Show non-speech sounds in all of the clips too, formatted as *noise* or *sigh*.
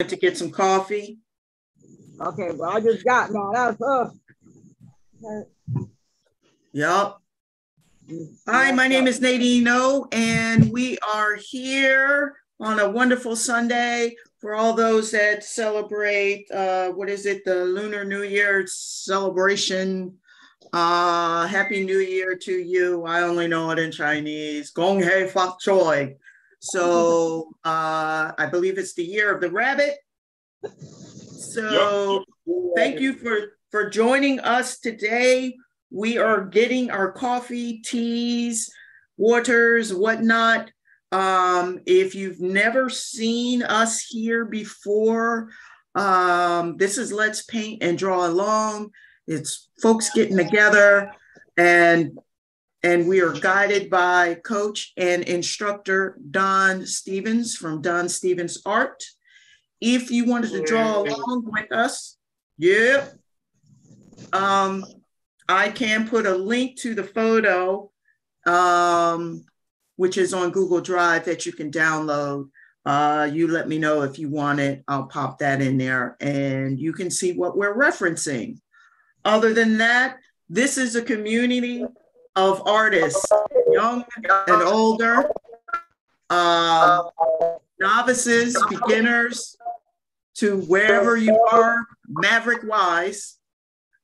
to get some coffee. Okay, well, I just got now. That's us. Yep. Hi, my name is Nadine O, and we are here on a wonderful Sunday for all those that celebrate, uh, what is it, the Lunar New Year celebration. Uh, Happy New Year to you. I only know it in Chinese. Gong Hei Fak Choi. So uh, I believe it's the year of the rabbit. So thank you for, for joining us today. We are getting our coffee, teas, waters, whatnot. Um, if you've never seen us here before, um, this is Let's Paint and Draw Along. It's folks getting together and and we are guided by coach and instructor Don Stephens from Don Stephens Art. If you wanted to draw along with us, yeah, um, I can put a link to the photo, um, which is on Google Drive that you can download. Uh, you let me know if you want it. I'll pop that in there and you can see what we're referencing. Other than that, this is a community of artists, young and older, uh, novices, beginners, to wherever you are, maverick wise.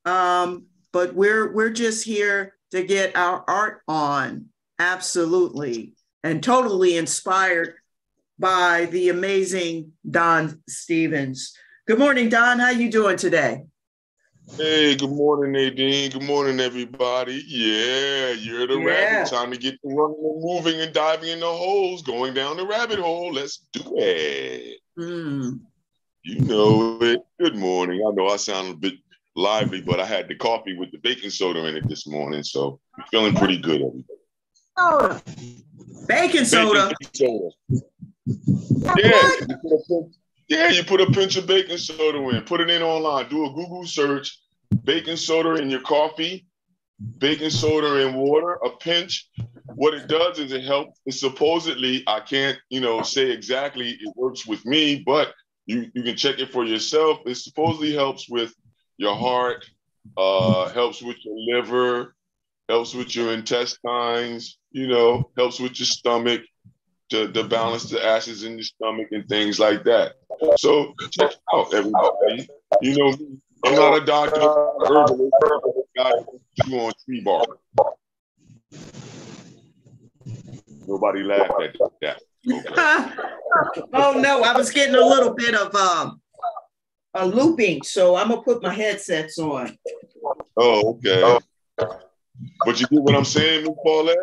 Um, but we're we're just here to get our art on, absolutely, and totally inspired by the amazing Don Stephens. Good morning, Don. How you doing today? Hey, good morning, Nadine. Good morning, everybody. Yeah, you're the yeah. rabbit. Time to get to running and moving and diving in the holes, going down the rabbit hole. Let's do it. Mm. You know it. Good morning. I know I sound a bit lively, but I had the coffee with the baking soda in it this morning, so I'm feeling pretty good. Everybody. Baking soda. Baking soda. Yeah, yeah, you put a pinch of baking soda in, put it in online, do a Google search, baking soda in your coffee, baking soda in water, a pinch. What it does is it helps. It supposedly, I can't, you know, say exactly it works with me, but you, you can check it for yourself. It supposedly helps with your heart, uh, helps with your liver, helps with your intestines, you know, helps with your stomach to, to balance the acids in your stomach and things like that. So check out everybody. You know, I'm not a doctor, herbalist, guy do on tree bark. Nobody laughed at that. Okay. *laughs* oh no, I was getting a little bit of um a looping, so I'm gonna put my headsets on. Oh, okay. But you get what I'm saying, Miss Paulette?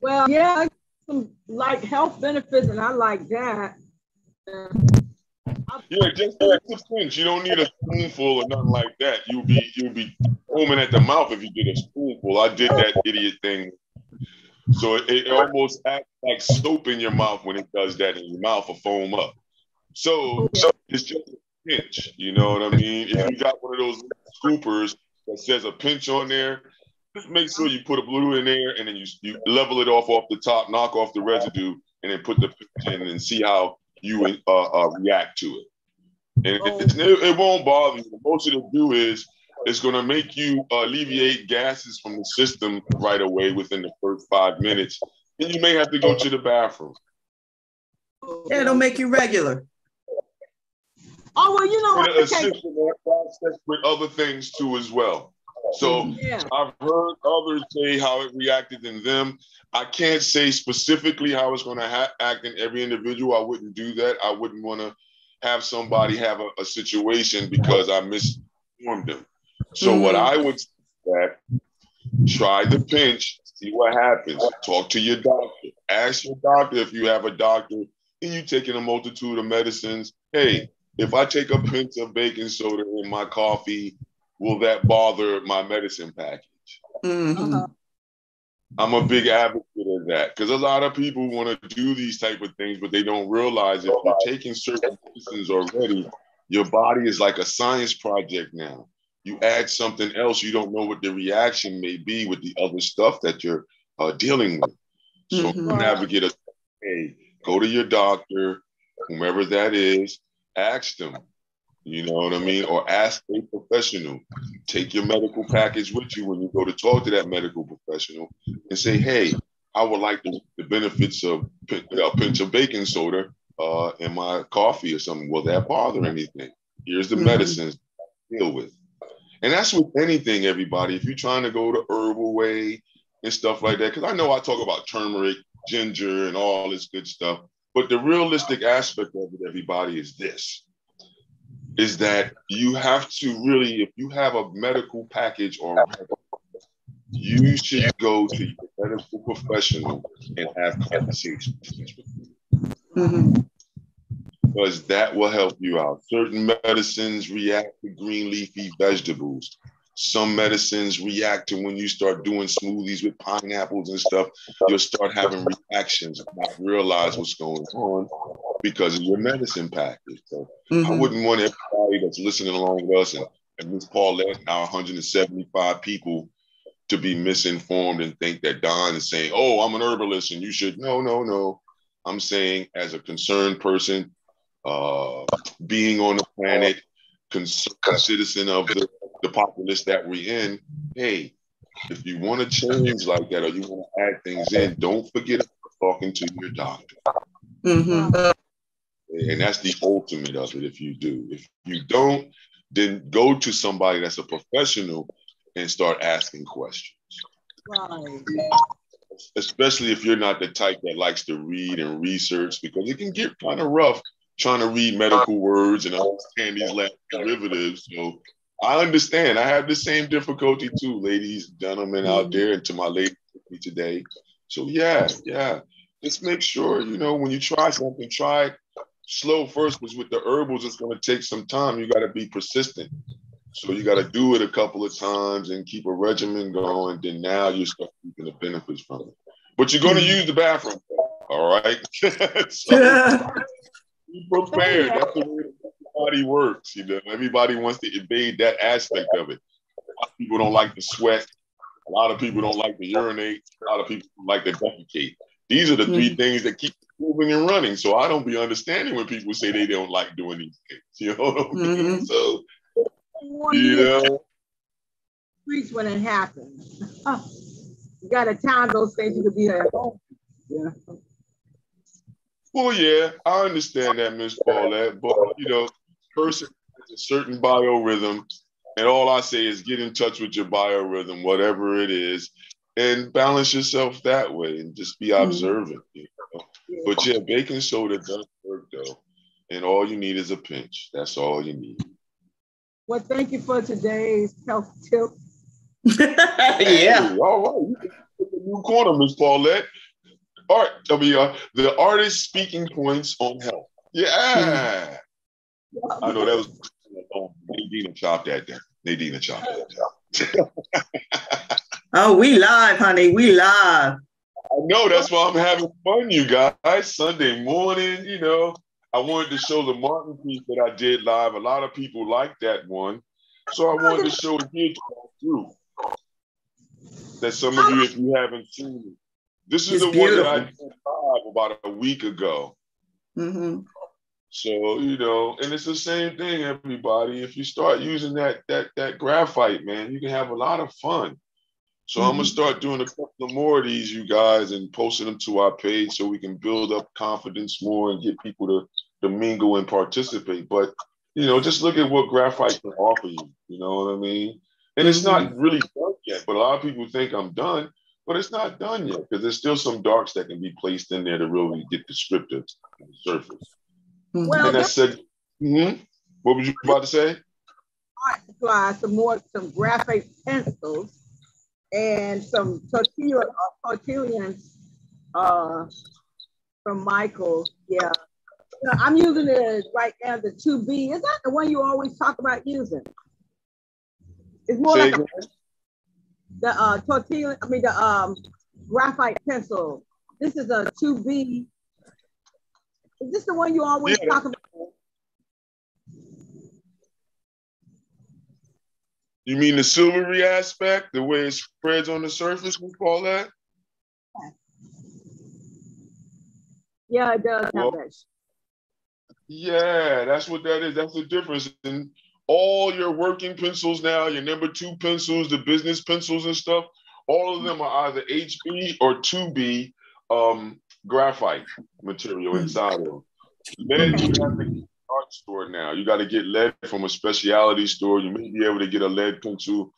Well, yeah, some like health benefits, and I like that. Yeah, just like pinch. You don't need a spoonful or nothing like that. You'll be you'll be foaming at the mouth if you did a spoonful. I did that idiot thing. So it, it almost acts like soap in your mouth when it does that, and your mouth will foam up. So, so it's just a pinch. You know what I mean? If you got one of those scoopers that says a pinch on there, just make sure you put a blue in there, and then you you level it off off the top, knock off the residue, and then put the pinch in and see how you uh, uh, react to it. And oh. it, it, won't bother you. Most of it'll do is it's going to make you alleviate gases from the system right away within the first five minutes. And you may have to go to the bathroom. Yeah, it'll make you regular. Oh well, you know what? Assist in that process with other things too as well. So yeah. I've heard others say how it reacted in them. I can't say specifically how it's going to ha- act in every individual. I wouldn't do that. I wouldn't want to have somebody have a, a, situation because I misinformed them. So mm-hmm. what I would say that try the pinch, see what happens. Talk to your doctor. Ask your doctor if you have a doctor and you taking a multitude of medicines. Hey, if I take a pinch of baking soda in my coffee will that bother my medicine package? Mm-hmm. Uh-huh. I'm a big advocate of that because a lot of people want to do these type of things, but they don't realize if you're taking certain medicines already, your body is like a science project now. You add something else, you don't know what the reaction may be with the other stuff that you're uh, dealing with. So, mm-hmm. navigate a hey, go to your doctor, whomever that is, ask them. You know what I mean? Or ask a professional. Take your medical package with you when you go to talk to that medical professional and say, hey, I would like the, the benefits of a pinch of baking soda uh, in my coffee or something. Will that bother anything? Here's the mm-hmm. medicines to deal with. And that's with anything, everybody. If you're trying to go the herbal way and stuff like that, because I know I talk about turmeric, ginger, and all this good stuff, but the realistic aspect of it, everybody, is this is that you have to really, if you have a medical package or you should go to your medical professional and have conversations mm-hmm. because that will help you out. Certain medicines react to green leafy vegetables. Some medicines react to when you start doing smoothies with pineapples and stuff, you'll start having reactions and not realize what's going on because of your medicine package. So mm-hmm. I wouldn't want everybody that's listening along with us and, and Ms. Paulette, our 175 people, to be misinformed and think that Don is saying, "Oh, I'm an herbalist and you should." No, no, no. I'm saying as a concerned person, uh, being on the planet, cons- citizen of the the populace that we're in, hey, if you want to change like that or you want to add things in, don't forget talking to your doctor. Mm-hmm. And that's the ultimate of it if you do. If you don't, then go to somebody that's a professional and start asking questions. Right. Especially if you're not the type that likes to read and research, because it can get kind of rough trying to read medical words and understand these last derivatives. So I understand. I have the same difficulty too, ladies, gentlemen out mm-hmm. there, and to my lady today. So yeah, yeah. Just make sure you know when you try something, try slow first. Because with the herbals, it's going to take some time. You got to be persistent. So you got to do it a couple of times and keep a regimen going. Then now you start reaping the benefits from it. But you're going to use the bathroom, all right? *laughs* so, *laughs* be prepared. That's the way everybody works. You know, everybody wants to evade that aspect of it. A lot of people don't like to sweat. A lot of people don't like to urinate. A lot of people like to defecate. These are the three mm-hmm. things that keep moving and running. So I don't be understanding when people say they don't like doing these things. *laughs* You know what I mean? Mm-hmm. So you know. Preach when it happens. *laughs* you got to time those things to be at home. Yeah. Well, yeah, I understand that, Miss Paulette, but you know, person has a certain biorhythm, and all I say is get in touch with your biorhythm, whatever it is, and balance yourself that way, and just be mm-hmm. observant. You know? But yeah, baking soda does work though, and all you need is a pinch. That's all you need. Well, thank you for today's health tip. *laughs* yeah. Hey, all right. New corner, Miss Paulette. Art, I mean, uh, the artist speaking points on health. Yeah. I know that was Nadine chopped that down. Nadine chopped that down. *laughs* oh, we live, honey. We live. I know that's why I'm having fun, you guys. Sunday morning, you know, I wanted to show the Martin piece that I did live. A lot of people liked that one. So I wanted to show it here to too. That some of you, if you haven't seen it. This is it's the beautiful. one that I did live about a week ago. Mm-hmm. So you know, and it's the same thing, everybody. If you start using that that that graphite, man, you can have a lot of fun. So mm-hmm. I'm gonna start doing a couple of more of these, you guys, and posting them to our page so we can build up confidence more and get people to to mingle and participate. But you know, just look at what graphite can offer you. You know what I mean? And it's not mm-hmm. really done yet, but a lot of people think I'm done, but it's not done yet because there's still some darks that can be placed in there to really get descriptive on the surface. Mm-hmm. Well, and I said, mm-hmm. what was you about to say? Supply some more some graphite pencils and some tortilla uh, tortillas uh, from Michael. Yeah, I'm using it right now. The two B is that the one you always talk about using? It's more like a, the uh, tortilla. I mean the um, graphite pencil. This is a two B is this the one you always yeah. talk about? You mean the silvery aspect, the way it spreads on the surface, we call that? Yeah, it does well, Yeah, that's what that is. That's the difference. And all your working pencils now, your number two pencils, the business pencils and stuff, all of them are either HB or 2B um, graphite material inside of them. Lead you have to get art store now. You got to get lead from a specialty store. You may be able to get a lead pencil.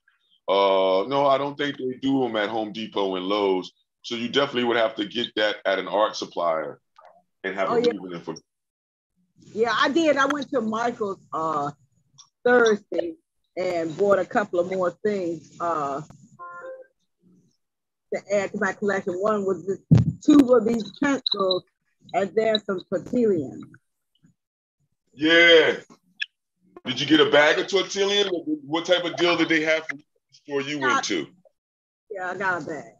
Uh, no, I don't think they do them at Home Depot and Lowe's. So you definitely would have to get that at an art supplier and have oh, it yeah. for. Yeah, I did. I went to Michael's uh, Thursday and bought a couple of more things uh, to add to my collection. One was this, two of these pencils and then some tortillons. Yeah. Did you get a bag of tortillon? What type of deal did they have for the store you went to? Yeah, I got a bag.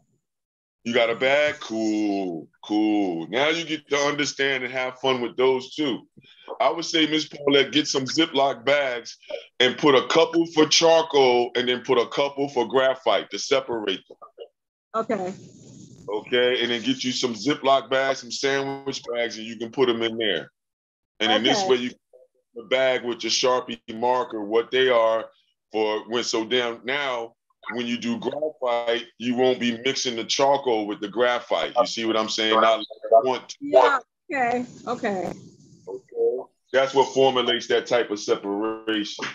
You got a bag? Cool, cool. Now you get to understand and have fun with those too. I would say, Miss Paulette, get some Ziploc bags and put a couple for charcoal and then put a couple for graphite to separate them. Okay. Okay, and then get you some Ziploc bags, some sandwich bags, and you can put them in there. And then okay. this way you the bag with your Sharpie marker, what they are for when so damn now when you do graphite, you won't be mixing the charcoal with the graphite. You see what I'm saying? Not want yeah, okay, okay. Okay. That's what formulates that type of separation.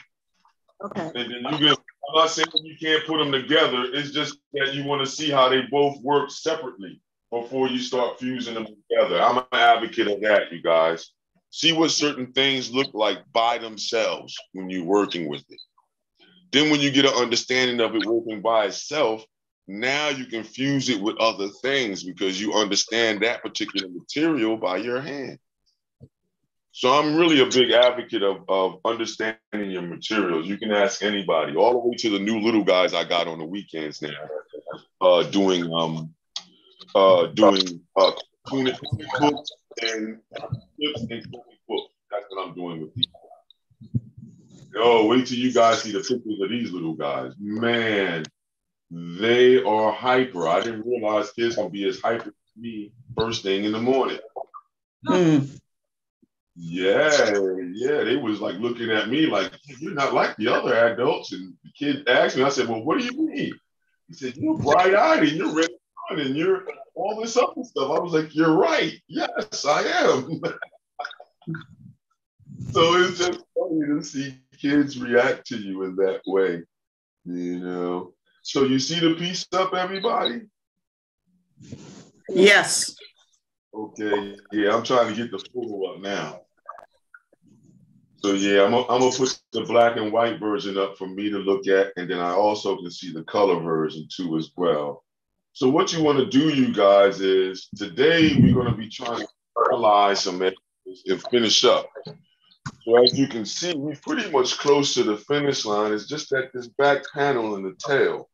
Okay. And then you can I'm not saying you can't put them together. It's just that you want to see how they both work separately before you start fusing them together. I'm an advocate of that, you guys. See what certain things look like by themselves when you're working with it. Then, when you get an understanding of it working by itself, now you can fuse it with other things because you understand that particular material by your hand. So I'm really a big advocate of, of understanding your materials. You can ask anybody, all the way to the new little guys I got on the weekends now, uh, doing um uh doing uh and clips and comic books. That's what I'm doing with these. Oh, wait till you guys see the pictures of these little guys. Man, they are hyper. I didn't realize kids can be as hyper as me first thing in the morning. Mm. Yeah, yeah. They was like looking at me like, you're not like the other adults. And the kid asked me, I said, Well, what do you mean? He said, You're bright eyed and you're red and you're all this other stuff. I was like, You're right. Yes, I am. *laughs* so it's just funny to see kids react to you in that way, you know. So you see the piece up, everybody? Yes. Okay, yeah, I'm trying to get the photo up now. So yeah, I'm gonna put the black and white version up for me to look at, and then I also can see the color version too as well. So what you want to do, you guys, is today we're gonna be trying to finalize some and finish up. So as you can see, we're pretty much close to the finish line. It's just that this back panel and the tail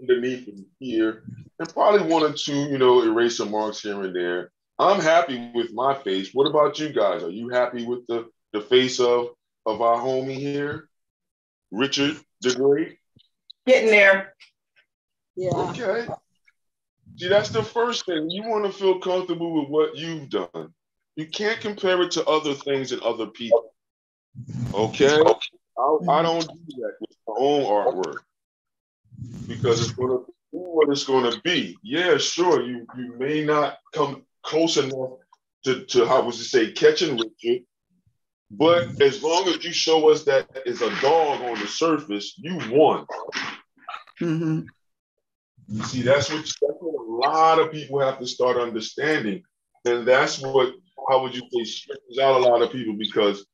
underneath here, and probably one or two, you know, eraser marks here and there. I'm happy with my face. What about you guys? Are you happy with the, the face of, of our homie here, Richard the Great? Getting there. Yeah. Okay. See, that's the first thing. You want to feel comfortable with what you've done. You can't compare it to other things and other people. Okay? I, I don't do that with my own artwork because it's going to be what it's going to be. Yeah, sure, you, you may not come close enough to, to how was it say, catching Richard. But as long as you show us that is a dog on the surface, you won. Mm-hmm. You see, that's what, that's what lot of people have to start understanding. And that's what, how would you say, stresses out a lot of people because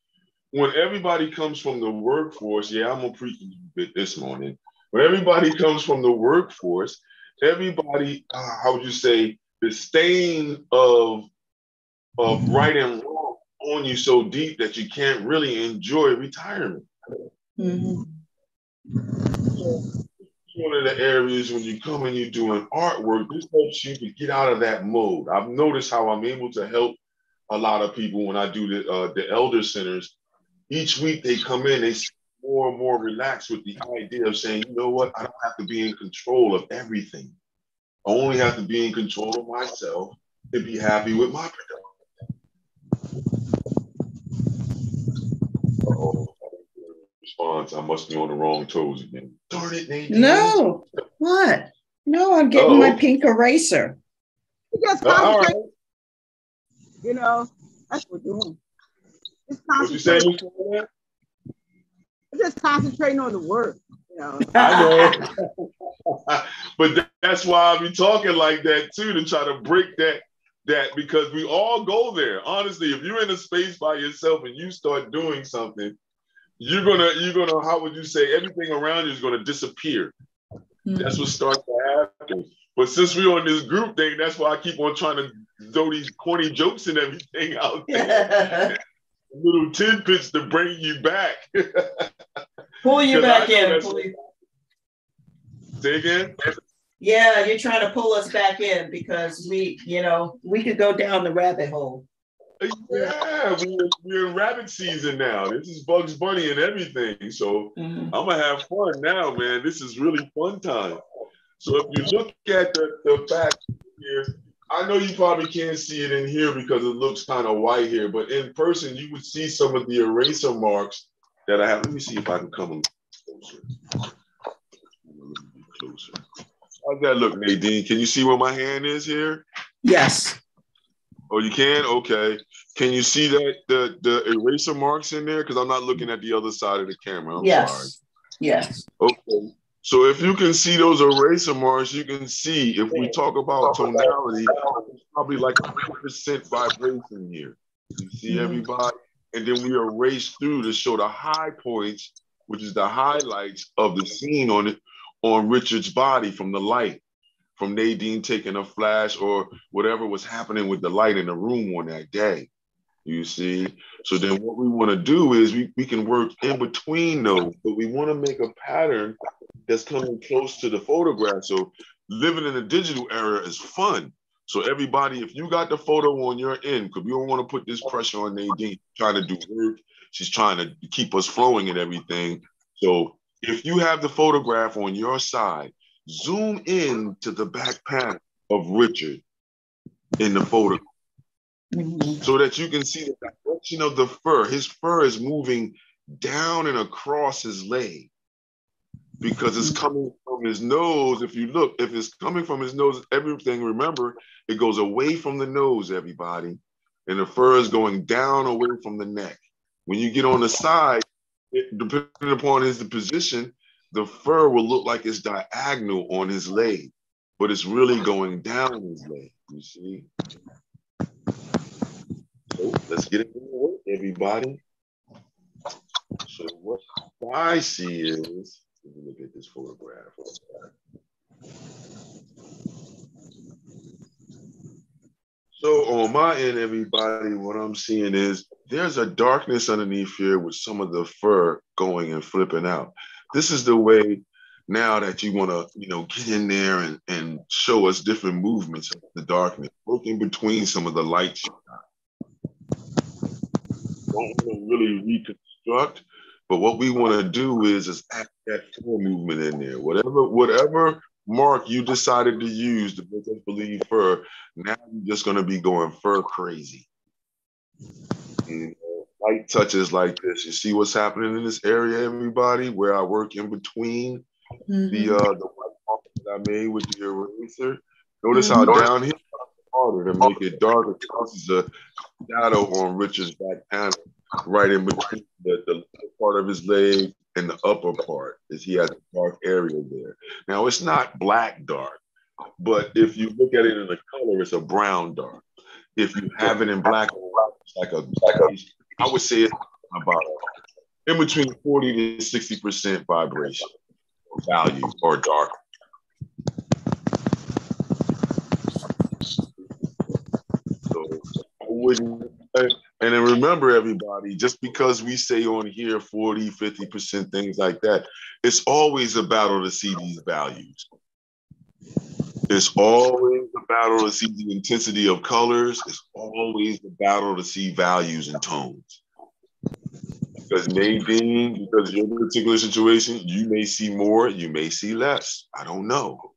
when everybody comes from the workforce, yeah, I'm gonna preach a bit this morning. When everybody comes from the workforce, everybody, uh, how would you say, the stain of of right and wrong on you so deep that you can't really enjoy retirement. Mm-hmm. One of the areas when you come and you're doing artwork, this helps you to get out of that mode. I've noticed how I'm able to help a lot of people when I do the uh, the elder centers. Each week they come in, they more and more relaxed with the idea of saying, you know what, I don't have to be in control of everything. I only have to be in control of myself and be happy with my response. I must be on the wrong toes again. Darn it, Nadine. No. What? No, I'm getting oh. my pink eraser. Just concentrate. Uh, You know, that's what we're doing. Just concentrating. What you saying? Just concentrating on the work. You know. *laughs* I know. *laughs* but that's why I be talking like that too, to try to break that that because we all go there. Honestly, if you're in a space by yourself and you start doing something, you're gonna you're gonna how would you say everything around you is gonna disappear. Mm-hmm. That's what starts to happen. But since we're on this group thing, that's why I keep on trying to throw these corny jokes and everything out there. *laughs* Little tidbits to bring you back. *laughs* Pull you back in. Pull you... Say again? Yeah, you're trying to pull us back in because we, you know, we could go down the rabbit hole. Yeah, we're, we're in rabbit season now. This is Bugs Bunny and everything. So mm-hmm. I'm gonna have fun now, man. This is really fun time. So if you look at the, the back here, I know you probably can't see it in here because it looks kind of white here, but in person you would see some of the eraser marks that I have. Let me see if I can come closer. Closer. How's that look, Nadine? Can you see where my hand is here? Yes. Oh, you can? Okay. Can you see that the the eraser marks in there? Because I'm not looking at the other side of the camera. I'm yes. Sorry. Yes. Okay. So if you can see those eraser marks, you can see if we talk about tonality, it's probably like a percent vibration here. You see mm-hmm. everybody? And then we erase through to show the high points, which is the highlights of the scene on it on Richard's body from the light from Nadine taking a flash or whatever was happening with the light in the room on that day. You see? So then what we want to do is we, we can work in between those, but we want to make a pattern that's coming close to the photograph. So living in the digital era is fun. So everybody, if you got the photo on your end, because we don't want to put this pressure on Nadine trying to do work. She's trying to keep us flowing and everything. So if you have the photograph on your side, Zoom in to the back panel of Richard in the photo mm-hmm. so that you can see the direction of the fur. His fur is moving down and across his leg because it's mm-hmm. coming from his nose. If you look, if it's coming from his nose, everything, remember, it goes away from the nose, everybody. And the fur is going down away from the neck. When you get on the side, it, depending upon his position, the fur will look like it's diagonal on his leg, but it's really going down his leg. You see? So let's get it work, everybody. So what I see is, let me look at this photograph. So on my end, everybody, what I'm seeing is there's a darkness underneath here with some of the fur going and flipping out this is the way now that you want to, you know, get in there and, and show us different movements of the darkness, working between some of the lights. Don't want to really reconstruct, but what we want to do is is add that fur movement in there. Whatever, whatever mark you decided to use to make us believe fur, now you're just going to be going fur crazy. And light touches like this. You see what's happening in this area, everybody, where I work in between mm-hmm. the uh the white mark that I made with the eraser. Notice mm-hmm. how down here harder to make it darker. Causes a shadow on Richard's back panel, right in between the, the part of his leg and the upper part, Is he has a dark area there. Now it's not black dark, but if you look at it in the color, it's a brown dark. If you have it in black it's like a like a I would say it's about in between 40 to 60% vibration value or dark. So And then remember everybody, just because we say on here 40, 50%, things like that, it's always a battle to see these values. It's always a battle to see the intensity of colors. It's always the battle to see values and tones. Because Nadine, because your particular situation, you may see more, you may see less. I don't know.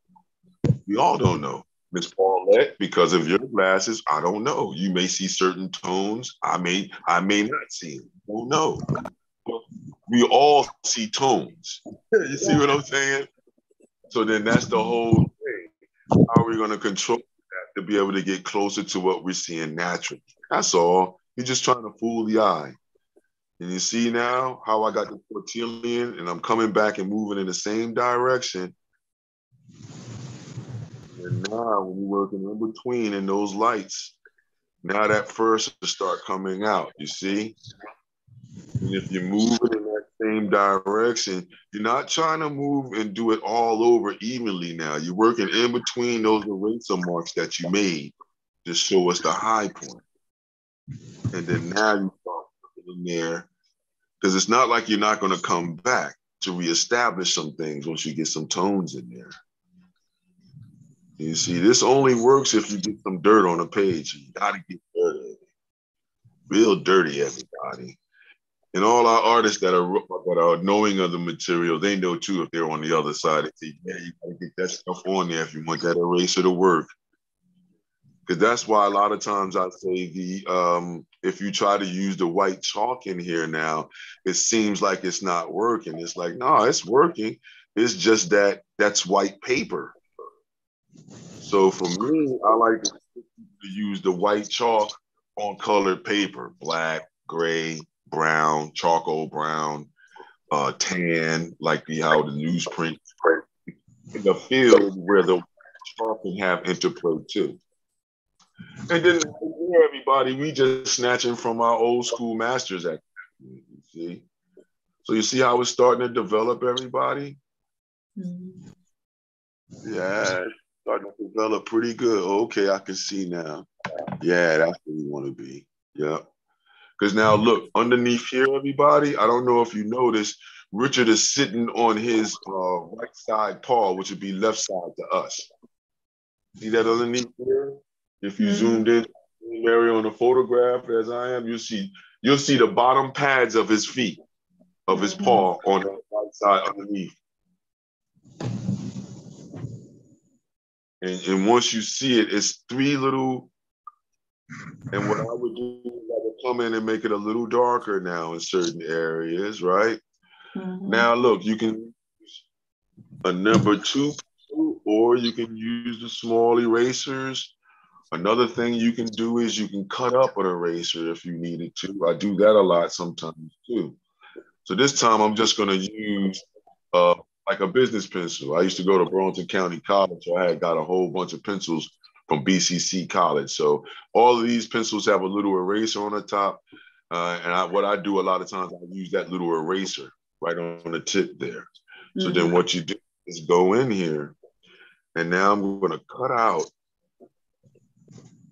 We all don't know. Miss Paulette, because of your glasses, I don't know. You may see certain tones. I may, I may not see them. Don't know. But we all see tones. *laughs* you see what I'm saying? So then that's the whole thing. How are we going to control that to be able to get closer to what we're seeing naturally? That's all. You're just trying to fool the eye. And you see now how I got the tortillon and I'm coming back and moving in the same direction. And now when you're working in between in those lights, now that first start coming out, you see? And if you're moving in that same direction, you're not trying to move and do it all over evenly now. You're working in between those eraser marks that you made to show us the high point. And then now you start in there because it's not like you're not going to come back to reestablish some things once you get some tones in there. You see, this only works if you get some dirt on a page. You got to get dirty, real dirty, everybody. And all our artists that are that are knowing of the material, they know too if they're on the other side. They say, yeah, you got to get that stuff on there if you want that eraser to work because that's why a lot of times I say the um, if you try to use the white chalk in here now, it seems like it's not working. It's like no, it's working. It's just that that's white paper. So for me, I like to use the white chalk on colored paper, black, gray, brown, charcoal brown, uh, tan, like the how the newsprint in the field where the chalk can have interplay too. And then everybody, we just snatching from our old school masters at you see. So you see how it's starting to develop everybody? Mm-hmm. Yeah, starting to develop pretty good. Okay, I can see now. Yeah, that's where you want to be. Yeah. Because now look, underneath here, everybody, I don't know if you noticed, Richard is sitting on his uh, right side paw, which would be left side to us. See that underneath here? If you mm-hmm. zoomed in, Mary, on the photograph as I am, you see you'll see the bottom pads of his feet, of his mm-hmm. paw on the right side underneath. And, and once you see it, it's three little. And what I would do is I would come in and make it a little darker now in certain areas, right? Mm-hmm. Now look, you can use a number two, or you can use the small erasers Another thing you can do is you can cut up an eraser if you needed to. I do that a lot sometimes too. So this time I'm just going to use uh, like a business pencil. I used to go to Burlington County College, so I had got a whole bunch of pencils from BCC College. So all of these pencils have a little eraser on the top. Uh, and I, what I do a lot of times, I use that little eraser right on the tip there. So mm-hmm. then what you do is go in here, and now I'm going to cut out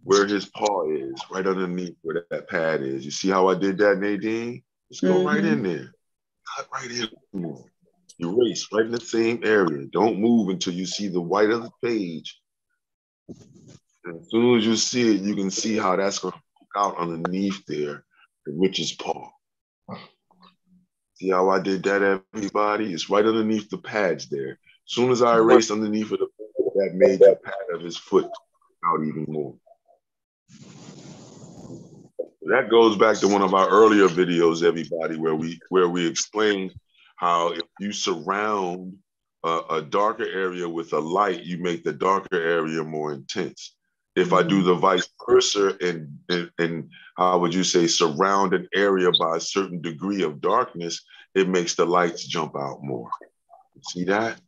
where his paw is, right underneath where that pad is. You see how I did that, Nadine? Just go mm-hmm. right in there. Cut right in. Erase right in the same area. Don't move until you see the white of the page. And as soon as you see it, you can see how that's going to poke out underneath there, the witch's paw. See how I did that, everybody? It's right underneath the pads there. As soon as I erased underneath of the that made the pad of his foot out even more. That goes back to one of our earlier videos, everybody, where we where we explain how if you surround a, a darker area with a light, you make the darker area more intense. If I do mm-hmm. the vice versa and, and, and how would you say surround an area by a certain degree of darkness, it makes the lights jump out more. See that?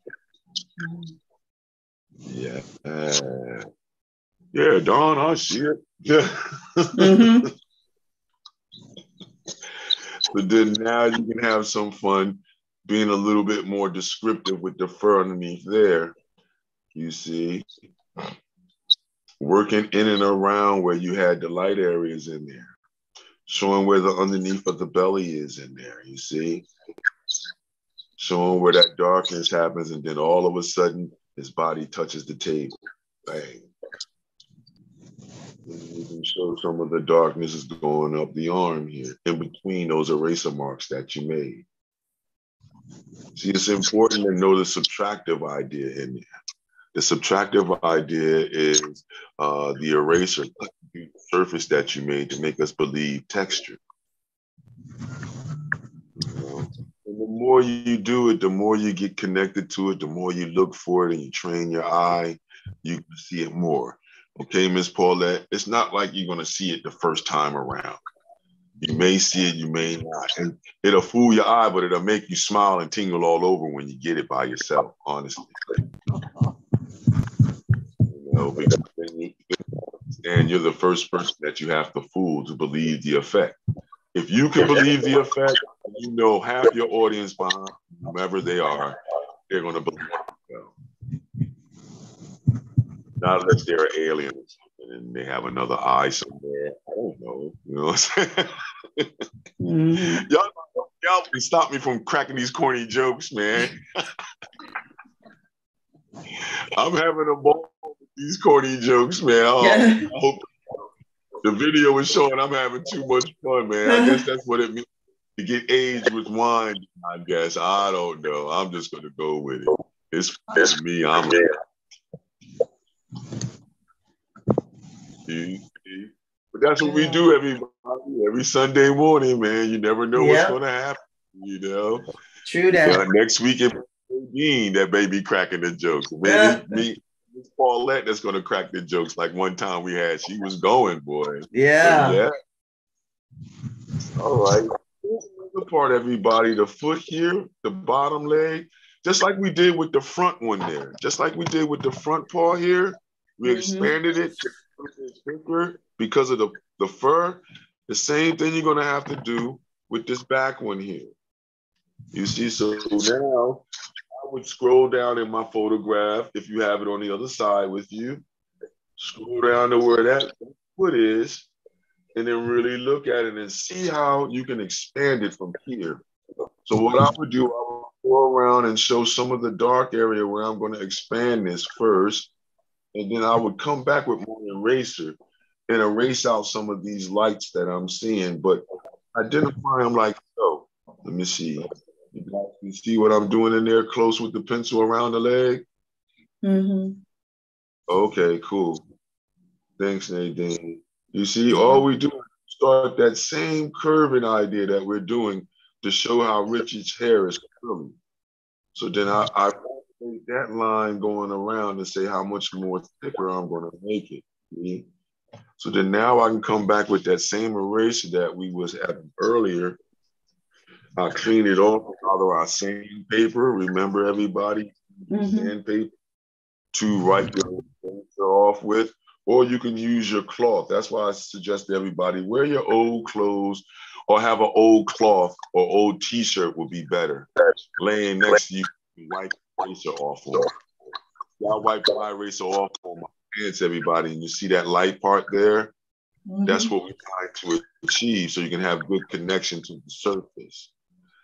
Yeah. Uh, yeah, Don, I see it. Yeah. Mm-hmm. *laughs* but then now you can have some fun being a little bit more descriptive with the fur underneath there. You see, working in and around where you had the light areas in there, showing where the underneath of the belly is in there. You see, showing where that darkness happens, and then all of a sudden his body touches the table. Bang. You can show some of the darkness is going up the arm here, in between those eraser marks that you made. See, it's important to know the subtractive idea in there. The subtractive idea is uh, the eraser, the surface that you made to make us believe texture. Know? the more you do it, the more you get connected to it, the more you look for it and you train your eye, you see it more. Okay, Miss Paulette, it's not like you're gonna see it the first time around. You may see it, you may not. And it'll fool your eye, but it'll make you smile and tingle all over when you get it by yourself, honestly. you know, and you're the first person that you have to fool to believe the effect. If you can believe the effect, you know half your audience behind whomever they are, they're going to believe it. Not unless they're aliens and they have another eye somewhere. I don't know. You know what I'm saying? Mm-hmm. y'all, y'all can stop me from cracking these corny jokes, man. *laughs* I'm having a ball with these corny jokes, man. I hope the video is showing I'm having too much fun, man. I guess that's what it means to get aged with wine. I guess I don't know. I'm just gonna go with it. It's, it's me. I'm. But that's what we do every every Sunday morning, man. You never know yep. what's gonna happen. You know. True that. Uh, next week it Dean that may be cracking the jokes. Maybe me, Miss Paulette that's gonna crack the jokes. Like one time we had, she was going, boy. Yeah. yeah. All right. The part, everybody. The foot here, the bottom leg, just like we did with the front one there. Just like we did with the front paw here, we mm-hmm. expanded it because of the, the fur. The same thing you're gonna have to do with this back one here. You see, so now I would scroll down in my photograph if you have it on the other side with you. Scroll down to where that foot is, and then really look at it and see how you can expand it from here. So what I would do, I would go around and show some of the dark area where I'm going to expand this first, and then I would come back with my eraser and erase out some of these lights that I'm seeing, but identify them like so. Let me see. You guys can see what I'm doing in there close with the pencil around the leg? Mm-hmm. Okay, cool. Thanks, Nadine. You see, all we do is start that same curving idea that we're doing to show how Richard's hair is curling. So then I, I that line going around and say how much more thicker I'm going to make it. See? So then now I can come back with that same eraser that we was having earlier I clean it off with either our sandpaper. Remember, everybody, mm-hmm. sandpaper to wipe your off with, or you can use your cloth. That's why I suggest to everybody wear your old clothes or have an old cloth or old T-shirt would be better. Laying next to you, wipe eraser off on. I wipe my eraser off on my pants, everybody, and you see that light part there. Mm-hmm. That's what we're trying to achieve, so you can have good connection to the surface.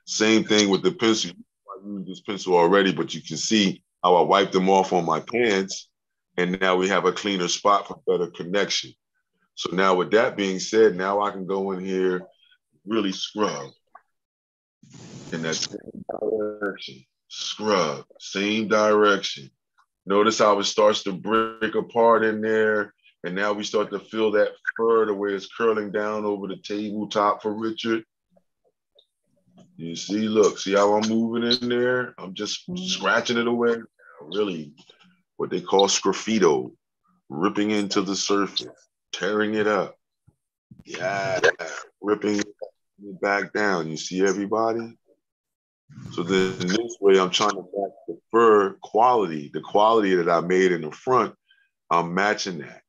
Same thing with the pencil. I used this pencil already, but you can see how I wiped them off on my pants. And now we have a cleaner spot for better connection. So now with that being said, now I can go in here, really scrub in that same direction. Scrub, same direction. Notice how it starts to break apart in there. And now we start to feel that fur the way it's curling down over the tabletop for Richard. You see, look, see how I'm moving in there? I'm just mm-hmm. scratching it away. Really, what they call sgraffito, ripping into the surface, tearing it up. Yeah, ripping it back down. You see everybody? So then this way, I'm trying to match the fur quality, the quality that I made in the front. I'm matching that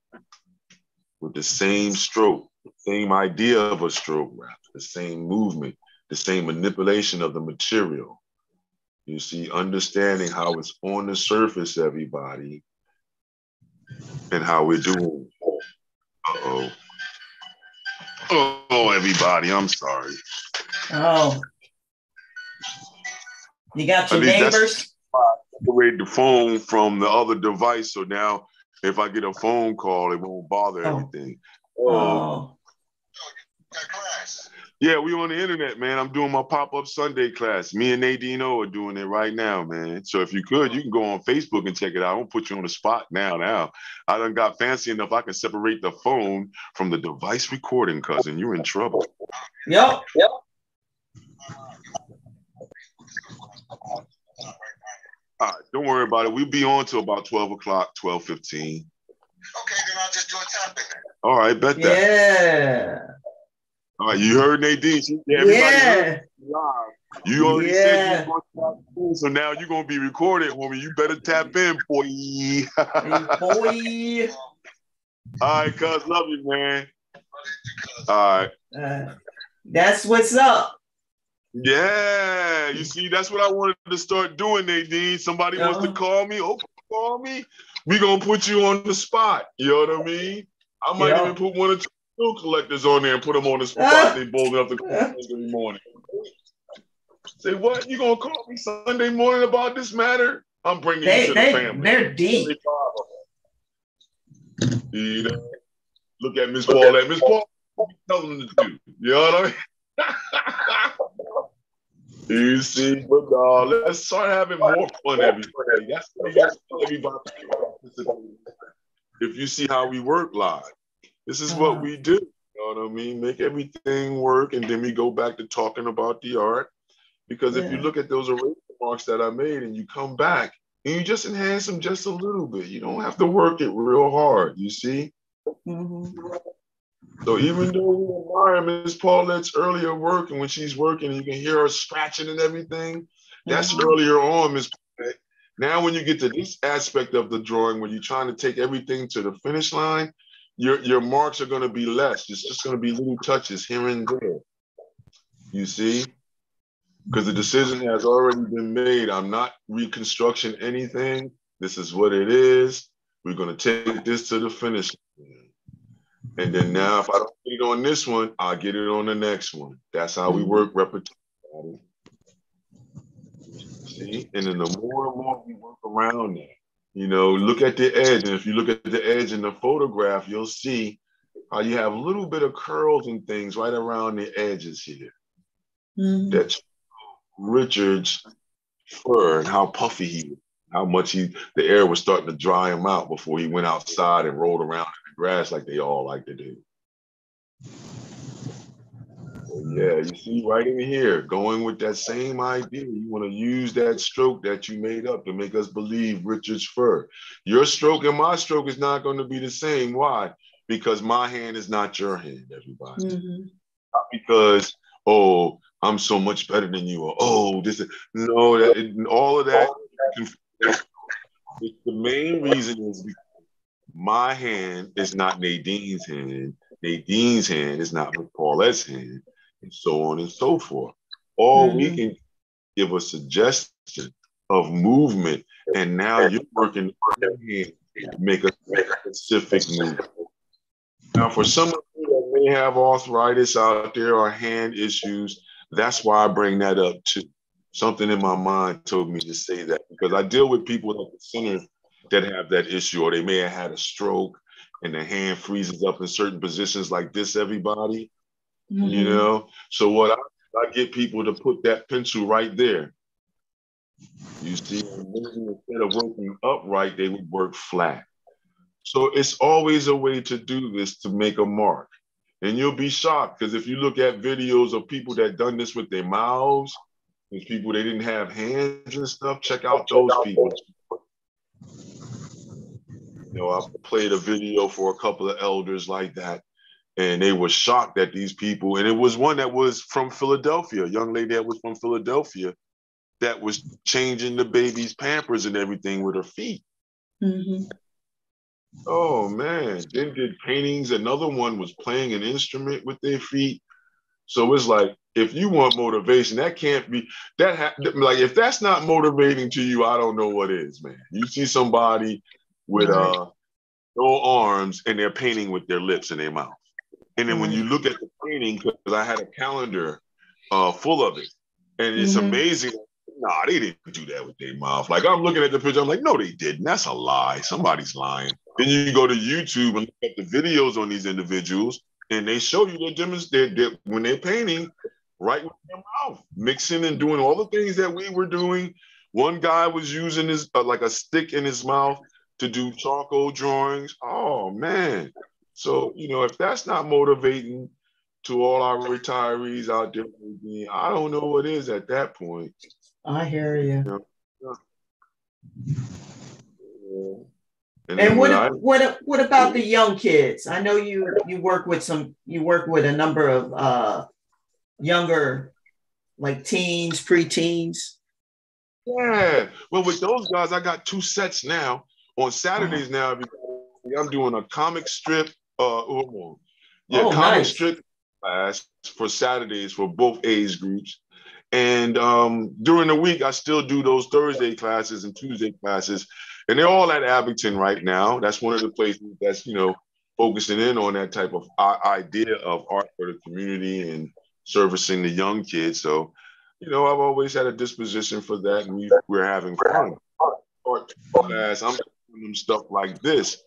with the same stroke, the same idea of a stroke wrap, the same movement the same manipulation of the material. You see, understanding how it's on the surface, everybody, and how we're doing. Uh-oh. Oh, everybody, I'm sorry. Oh. You got your neighbors? Separate the phone from the other device. So now if I get a phone call, it won't bother oh. everything. Oh. oh. Yeah, we on the internet, man. I'm doing my pop-up Sunday class. Me and Nadine O are doing it right now, man. So if you could, you can go on Facebook and check it out. I won't put you on the spot now. Now, I done got fancy enough. I can separate the phone from the device recording, cousin. You're in trouble. Yep. Yep. All right, don't worry about it. We'll be on till about 12 o'clock, 12 15. Okay, then I'll just do a tapping. All right, bet that. Yeah. All right, you heard Nadine. She, yeah. Heard live. You already Yeah. said you was going to so now you're gonna be recorded, homie. You better tap in, boy. Hey, boy. *laughs* All right, cuz love you, man. All right. Uh, that's what's up. Yeah, you see, that's what I wanted to start doing, Nadine. Somebody wants to call me, okay, call me. We gonna put you on the spot. You know what I mean? I might Yeah. even put one or two collectors on there and put them on the spot. they bold enough to call me Sunday morning. Say what? You gonna call me Sunday morning about this matter? I'm bringing They, you to they, the family. they're deep. You know, look at Miss Paulette. Miss Paul, tell them to do? You know what I mean? *laughs* you see, but uh, let's start having more fun every day. That's what I tell everybody. If you see how we work live, this is what Uh-huh. we do. You know what I mean? Make everything work, and then we go back to talking about the art. Because if you look at those erasure marks that I made, and you come back and you just enhance them just a little bit, you don't have to work it real hard. You see? Mhm. So even though we admire Miss Paulette's earlier work, and when she's working, you can hear her scratching and everything. That's Mhm. earlier on, Miss Paulette. Now, when you get to this aspect of the drawing, when you're trying to take everything to the finish line, your your marks are going to be less. It's just going to be little touches here and there. You see, because the decision has already been made. I'm not reconstruction anything. This is what it is. We're going to take this to the finish line. And then now, if I don't get it on this one, I'll get it on the next one. That's how we work repetition. See, and then the more and more we work around that, you know, look at the edge. And if you look at the edge in the photograph, you'll see how you have a little bit of curls and things right around the edges here. Mhm. That's Richard's fur and how puffy he was, how much he the air was starting to dry him out before he went outside and rolled around grass like they all like to do. Yeah, you see right in here, going with that same idea. You want to use that stroke that you made up to make us believe Richard's fur. Your stroke and my stroke is not going to be the same. Why? Because my hand is not your hand, everybody Mhm. not because oh I'm so much better than you or oh this is no that all of that it's the main reason is because my hand is not Nadine's hand. Nadine's hand is not Paulette's hand and so on and so forth. All we Mhm. can give a suggestion of movement and now you're working your hand to make a specific movement now, for some of you that may have arthritis out there or hand issues, that's why I bring that up too. Something in my mind told me to say that because I deal with people at the center that have that issue, or they may have had a stroke and the hand freezes up in certain positions like this, everybody, you Mhm. know. So, what I, I get people to put that pencil right there. You see, instead of working upright, they would work flat. So it's always a way to do this to make a mark. And you'll be shocked because if you look at videos of people that done this with their mouths, there's people they didn't have hands and stuff, check out those people. You know, I played a video for a couple of elders like that, and they were shocked at these people. And it was one that was from Philadelphia, a young lady that was from Philadelphia that was changing the baby's pampers and everything with her feet. Mhm. Oh man, then did paintings. Another one was playing an instrument with their feet. So it's like if you want motivation, that can't be that. Ha- like if that's not motivating to you, I don't know what is, man. You see somebody with uh no arms and they're painting with their lips and their mouth, and then when you look at the painting, because I had a calendar uh full of it, and it's Mhm. amazing. Nah, they didn't do that with their mouth. Like I'm looking at the picture, I'm like, no, they didn't. That's a lie. Somebody's lying. Then you go to YouTube and look at the videos on these individuals, and they show you their demonstrate that when they're painting, right with their mouth, mixing and doing all the things that we were doing. One guy was using his uh, like a stick in his mouth to do charcoal drawings. Oh man! So you know, if that's not motivating to all our retirees out there, I don't know what is at that point. I hear you. And, and what I, what what about the young kids? I know you you work with some you work with a number of uh younger like teens, preteens. Yeah. Well, with those guys, I got two sets now. On Saturdays now, I'm doing a comic strip. Uh, oh, yeah, oh, comic nice. strip class for Saturdays for both age groups. And um, during the week, I still do those Thursday classes and Tuesday classes, and they're all at Abington right now. That's one of the places that's you know focusing in on that type of idea of art for the community and servicing the young kids. So, you know, I've always had a disposition for that, and we, we're having fun. Art class, I'm them stuff like this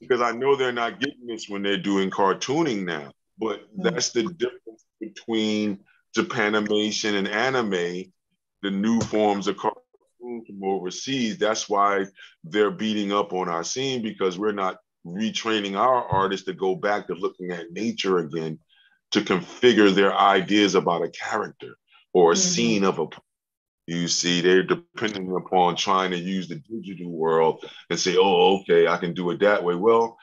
because I know they're not getting this when they're doing cartooning now. But that's the difference between Japanimation and anime, the new forms of cartoon from overseas. That's why they're beating up on our scene because we're not retraining our artists to go back to looking at nature again to configure their ideas about a character or a mm-hmm. scene of a you see they're depending upon trying to use the digital world and say oh okay i can do it that way well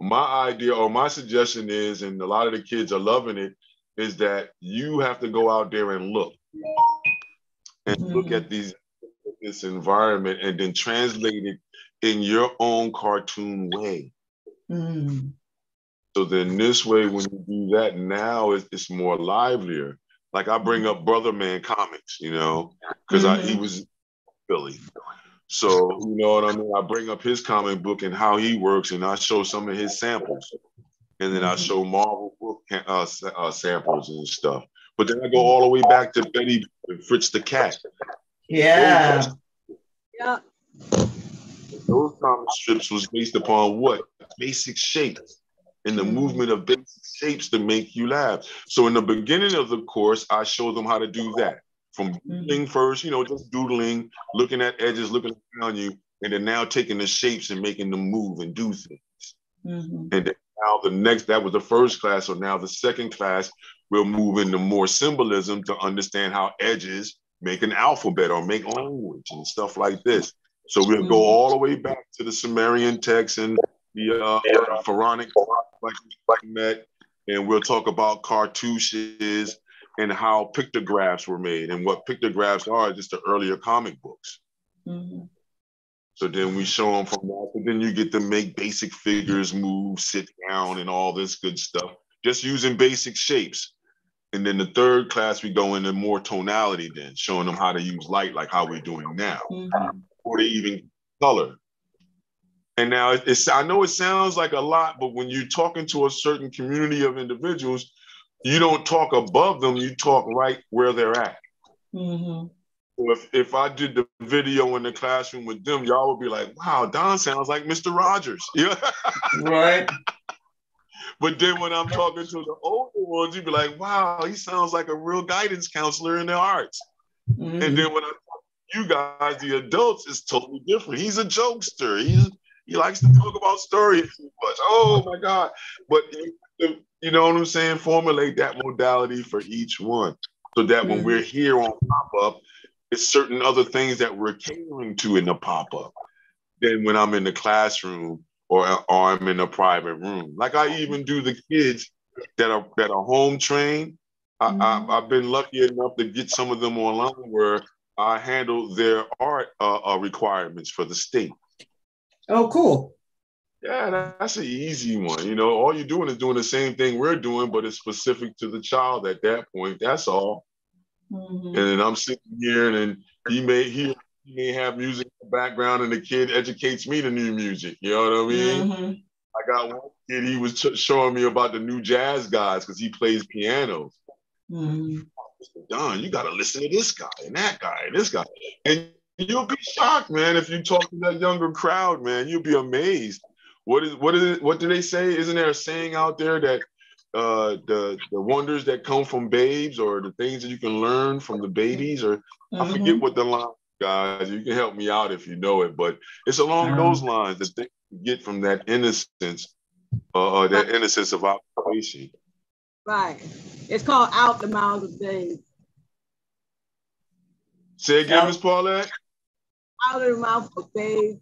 my idea or my suggestion is and a lot of the kids are loving it is that you have to go out there and look and mm-hmm. look at these this environment and then translate it in your own cartoon way. Mm-hmm. So then this way, when you do that now, it's, it's more livelier. Like I bring up Brother Man comics, you know, because mm-hmm. he was Philly. So you know what I mean. I bring up his comic book and how he works, and I show some of his samples and then I mm-hmm. show Marvel book uh, uh, samples and stuff. But then I go all the way back to Betty Fritz the Cat. Yeah. Yeah. Those comic strips was based upon what? Basic shapes and the mm-hmm. movement of basic shapes to make you laugh. So in the beginning of the course, I show them how to do that. From mm-hmm. doodling first, you know, just doodling, looking at edges, looking around you, and then now taking the shapes and making them move and do things. Mm-hmm. And now the next, that was the first class. So now the second class, we'll move into more symbolism to understand how edges make an alphabet or make language and stuff like this. So we'll mm-hmm. go all the way back to the Sumerian text and the uh, pharaonic like, like met, and we'll talk about cartouches and how pictographs were made and what pictographs are, just the earlier comic books. Mm-hmm. So then we show them from that. But then you get to make basic figures move, sit down, and all this good stuff, just using basic shapes. And then the third class, we go into more tonality, then showing them how to use light, like how we're doing now, mm-hmm. or to even color. And now it's, I know it sounds like a lot, but when you're talking to a certain community of individuals, you don't talk above them, you talk right where they're at. Mm-hmm if if I did the video in the classroom with them, y'all would be like, "Wow, Don sounds like Mr. Rogers." Yeah, *laughs* right. But then when I'm talking to the older ones, you'd be like, "Wow, he sounds like a real guidance counselor in the arts." Mm-hmm. And then when I you guys, the adults, is totally different. He's a jokester. He's he likes to talk about stories too much. Oh my God! But you, you know what I'm saying? Formulate that modality for each one, so that mm-hmm. when we're here on pop up it's certain other things that we're catering to in the pop-up than when I'm in the classroom or, or I'm in a private room. Like I even do the kids that are that are home trained. Mm-hmm. I, have been lucky enough to get some of them online where I handle their art uh, uh, requirements for the state. Oh, cool. Yeah, that's an easy one. You know, all you're doing is doing the same thing we're doing, but it's specific to the child at that point. That's all. Mm-hmm. And then I'm sitting here, and then he may he, he may have music in the background, and the kid educates me to new music. You know what I mean? Mm-hmm. I got one kid. He was ch- showing me about the new jazz guys because he plays piano. Mm-hmm. Don, you got to listen to this guy and that guy and this guy, and you'll be shocked, man. If you talk to that younger crowd, man, you'll be amazed. What is what is it? What do they say? Isn't there a saying out there that uh, the the wonders that come from babes or the things that you can learn from the babies or mm-hmm. I forget what the line guys you can help me out if you know it but it's along mm-hmm. those lines that they get from that innocence uh, uh that innocence of operation right it's called out the mouths of babes say again miss paulette out of the mouth of babes.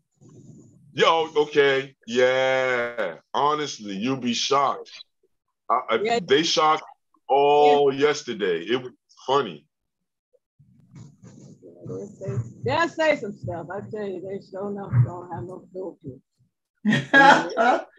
Yo, okay, yeah. Honestly, you'll be shocked. I, yeah. They shocked all yeah. yesterday. It was funny. They'll say, they'll say some stuff. I tell you, they sure enough don't have no filter. *laughs*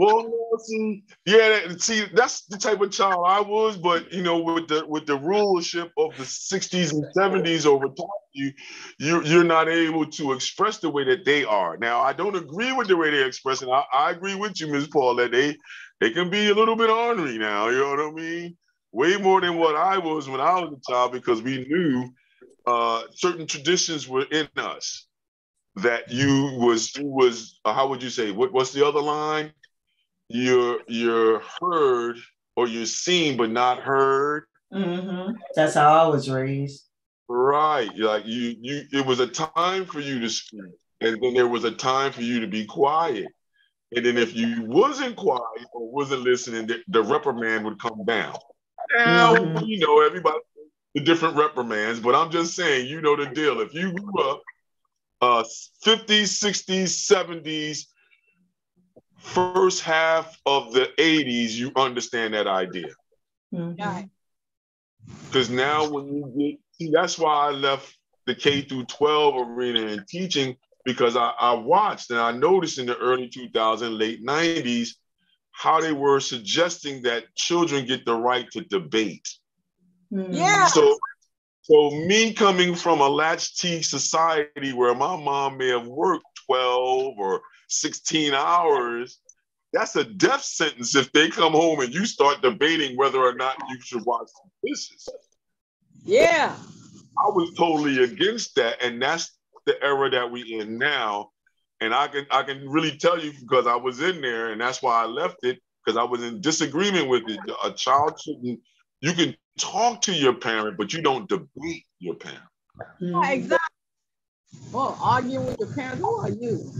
well, see, yeah, see, that's the type of child I was, but you know, with the with the rulership of the 60s and 70s over time, you you you're not able to express the way that they are. Now, I don't agree with the way they're expressing. I, I agree with you, Ms. Paul, that they they can be a little bit ornery now, you know what I mean? Way more than what I was when I was a child because we knew uh, certain traditions were in us that you was was uh, how would you say what what's the other line you're you're heard or you're seen but not heard mm-hmm. that's how i was raised right like you you it was a time for you to speak and then there was a time for you to be quiet and then if you wasn't quiet or wasn't listening the, the reprimand would come down now mm-hmm. you know everybody the different reprimands, but I'm just saying, you know the deal. If you grew up uh, 50s, 60s, 70s, first half of the 80s, you understand that idea. Because mm-hmm. now when you get, see, that's why I left the K through 12 arena and teaching because I, I watched and I noticed in the early 2000s, late 90s, how they were suggesting that children get the right to debate. Mm. Yeah. So, so me coming from a latchkey society where my mom may have worked 12 or 16 hours, that's a death sentence if they come home and you start debating whether or not you should watch this. Yeah. I was totally against that. And that's the era that we in now. And I can I can really tell you because I was in there and that's why I left it because I was in disagreement with it. A child shouldn't you can talk to your parent, but you don't debate your parent. Mm-hmm. Exactly. Well, arguing with your parents, who are you?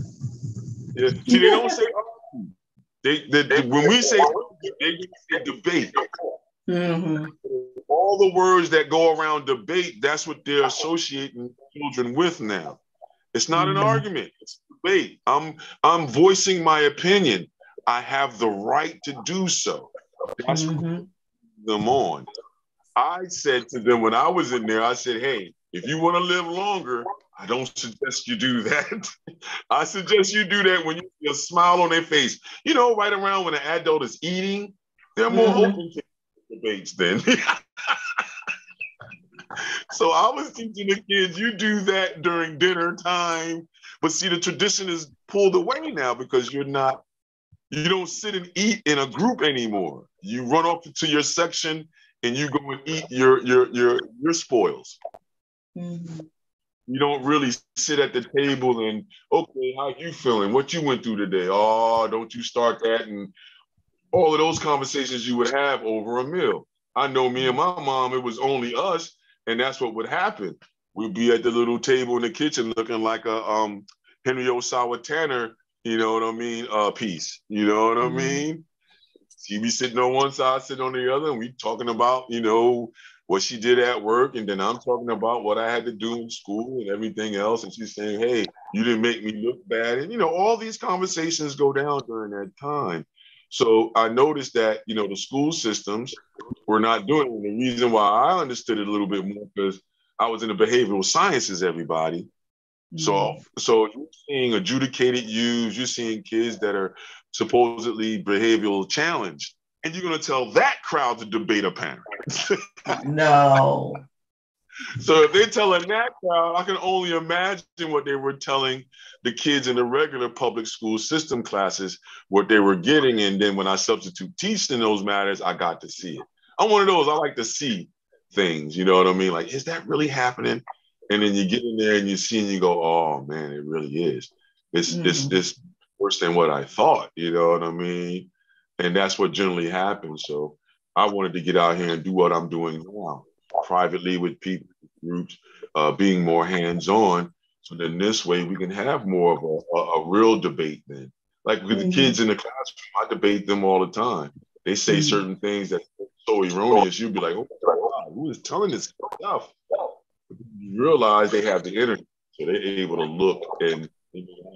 Yeah. See, they don't say argue. They, they, they, when we say they, say debate. Mm-hmm. All the words that go around debate, that's what they're associating children with now. It's not mm-hmm. an argument, it's debate. I'm I'm voicing my opinion. I have the right to do so. That's mm-hmm. them on. I said to them when I was in there, I said, hey, if you want to live longer, I don't suggest you do *laughs* that. I suggest you do that when you see a smile on their face. You know, right around when an adult is eating, they're more mm-hmm. open to debates then. *laughs* so I was teaching the kids, you do that during dinner time. But see, the tradition is pulled away now because you're not, you don't sit and eat in a group anymore. You run off to your section and you go and eat your your your your spoils. Mm-hmm. You don't really sit at the table and okay, how you feeling? What you went through today? Oh, don't you start that and all of those conversations you would have over a meal. I know me and my mom, it was only us, and that's what would happen. We'd be at the little table in the kitchen looking like a um, Henry Ossawa Tanner, you know what I mean, uh, piece. You know what mm-hmm. I mean? she be sitting on one side, sitting on the other, and we talking about, you know, what she did at work, and then I'm talking about what I had to do in school and everything else. And she's saying, "Hey, you didn't make me look bad," and you know, all these conversations go down during that time. So I noticed that you know the school systems were not doing it. And the reason why I understood it a little bit more because I was in the behavioral sciences. Everybody, so, mm-hmm. so you're seeing adjudicated youth. You're seeing kids that are supposedly behavioral challenged, and you're going to tell that crowd to debate a parent. *laughs* no. So if they're telling that crowd, I can only imagine what they were telling the kids in the regular public school system classes, what they were getting. And then when I substitute teach in those matters, I got to see it. I'm one of those, I like to see things, you know what I mean? Like, is that really happening? And then you get in there and you see and you go, oh man, it really is. It's mm-hmm. it's it's worse than what I thought, you know what I mean? And that's what generally happens. So I wanted to get out here and do what I'm doing now, privately with people, groups, uh, being more hands-on. So then this way we can have more of a, a, a real debate then. Like with mm-hmm. the kids in the classroom, I debate them all the time. They say mm-hmm. certain things that so erroneous, you'd be like, oh God, who is telling this stuff? You realize they have the internet. So they're able to look and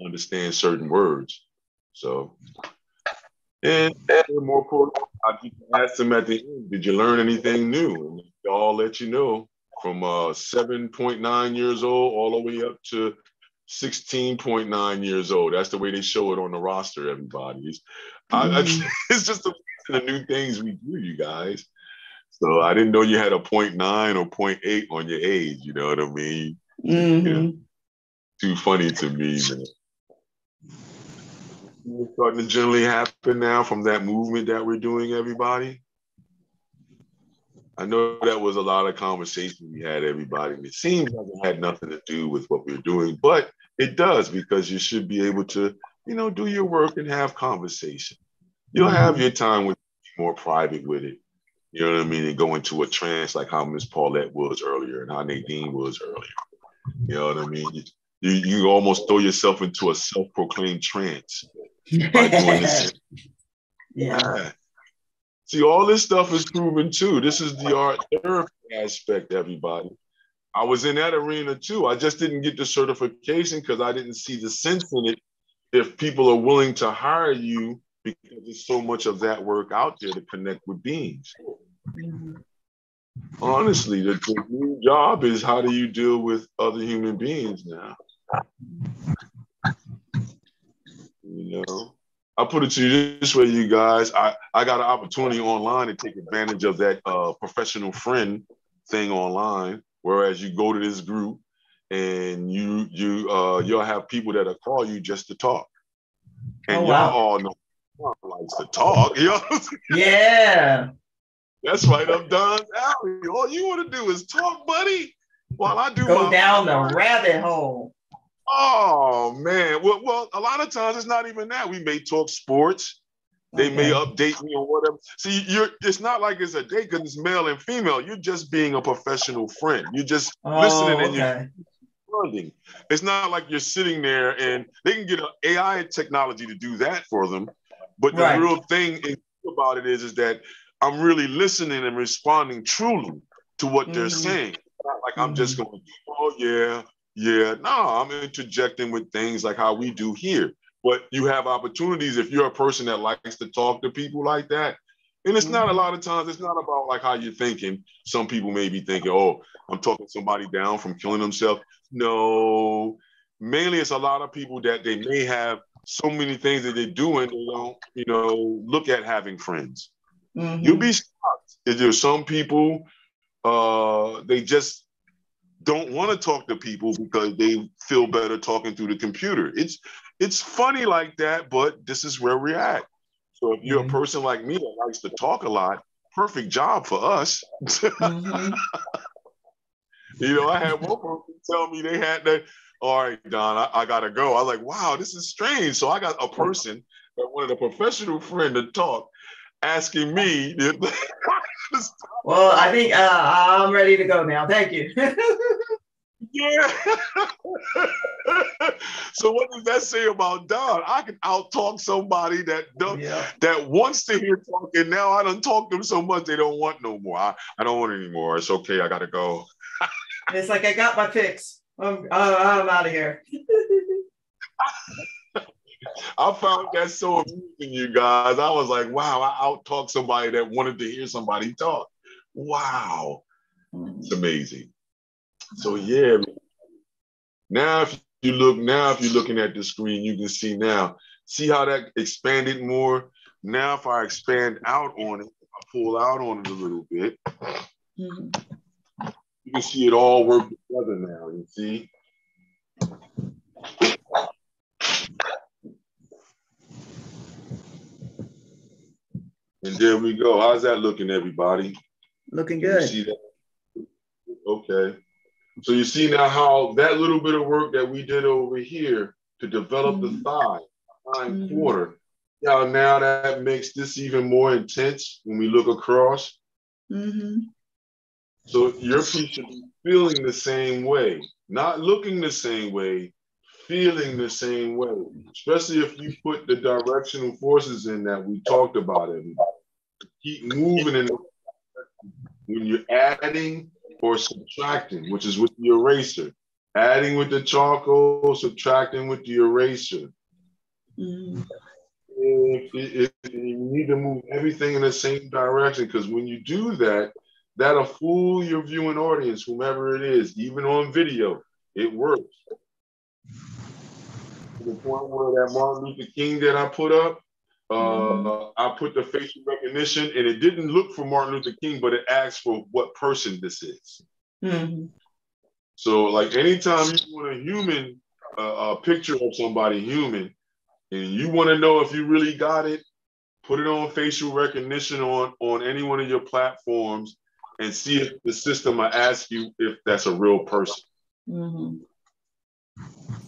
understand certain words. So, and more important, I keep ask them at the end, did you learn anything new? And I'll let you know from uh, 7.9 years old all the way up to 16.9 years old. That's the way they show it on the roster, everybody. It's, mm-hmm. I, I, mm. *laughs* it's just the, the new things we do, you guys. So I didn't know you had a 0.9 or 0.8 on your age. You know what I mean? Mm-hmm. You know, too funny to me, man. It's starting to generally happen now from that movement that we're doing, everybody. I know that was a lot of conversation we had, everybody. And it seems like it had nothing to do with what we're doing, but it does because you should be able to, you know, do your work and have conversation. You'll mm-hmm. have your time with more private with it. You know what I mean? And go into a trance like how Miss Paulette was earlier and how Nadine was earlier. You know what I mean? You, you almost throw yourself into a self-proclaimed trance *laughs* yeah. See, all this stuff is proven too. This is the art therapy aspect, everybody. I was in that arena too. I just didn't get the certification because I didn't see the sense in it. If people are willing to hire you because there's so much of that work out there to connect with beings. Mm-hmm. Honestly, the, the new job is how do you deal with other human beings now? You know, I put it to you this way, you guys. I, I got an opportunity online to take advantage of that uh, professional friend thing online. Whereas you go to this group and you you uh, you'll have people that'll call you just to talk, and oh, wow. y'all all know likes to talk. You know? yeah. That's right up Don's alley. All you want to do is talk, buddy, while I do go down the rabbit hole. Oh man. Well, well, a lot of times it's not even that. We may talk sports. They okay. may update me or whatever. See, you're it's not like it's a date because it's male and female. You're just being a professional friend. You're just oh, listening and you're responding. It's not like you're sitting there and they can get an AI technology to do that for them. But the right. real thing about it is, is that I'm really listening and responding truly to what mm-hmm. they're saying. Like mm-hmm. I'm just mm-hmm. going, oh yeah, yeah. No, I'm interjecting with things like how we do here. But you have opportunities if you're a person that likes to talk to people like that. And it's not a mm-hmm. lot of times, it's not about like how you're thinking. Some people may be thinking, oh, I'm talking somebody down from killing themselves. No, mainly it's a lot of people that they may have so many things that they're doing, they don't, you know, look at having friends. Mm-hmm. You'll be shocked. There's some people, uh, they just don't want to talk to people because they feel better talking through the computer. It's it's funny like that, but this is where we're at. So if you're mm-hmm. a person like me that likes to talk a lot, perfect job for us. Mm-hmm. *laughs* you know, I had one person tell me they had that all right, Don, I, I, gotta go. I was like, wow, this is strange. So I got a person that wanted a professional friend to talk, asking me. *laughs* well, I think uh, I'm ready to go now. Thank you. yeah. *laughs* so what does that say about Don? I can out talk somebody that don't, yeah. that wants to hear talking. Now I don't talk them so much they don't want no more. I, I don't want anymore. It's okay. I gotta go. it's like I got my fix. I'm, I'm out of here. *laughs* I found that so amusing, you guys. I was like, wow, I out talked somebody that wanted to hear somebody talk. Wow. It's amazing. So yeah. Now if you look now, if you're looking at the screen, you can see now. See how that expanded more? Now if I expand out on it, I pull out on it a little bit. Mm-hmm you can see it all work together now. You see? And there we go. How's that looking, everybody? Looking good. see that? Okay. So you see now how that little bit of work that we did over here to develop mm-hmm. the thigh, hind mm-hmm. quarter, now now that makes this even more intense when we look across. Mm-hmm. So your feet should be feeling the same way, not looking the same way, feeling the same way, especially if you put the directional forces in that we talked about it. Keep moving in when you're adding or subtracting, which is with the eraser, adding with the charcoal, subtracting with the eraser. Mm-hmm. If, if, if you need to move everything in the same direction, because when you do that, that'll fool your viewing audience, whomever it is, even on video. It works. The point where that Martin Luther King that I put up, uh, mm-hmm. I put the facial recognition, and it didn't look for Martin Luther King, but it asked for what person this is. Mm-hmm. So, like anytime you want a human, uh, a picture of somebody human, and you want to know if you really got it, put it on facial recognition on on any one of your platforms, and see if the system will ask you if that's a real person. Mm-hmm.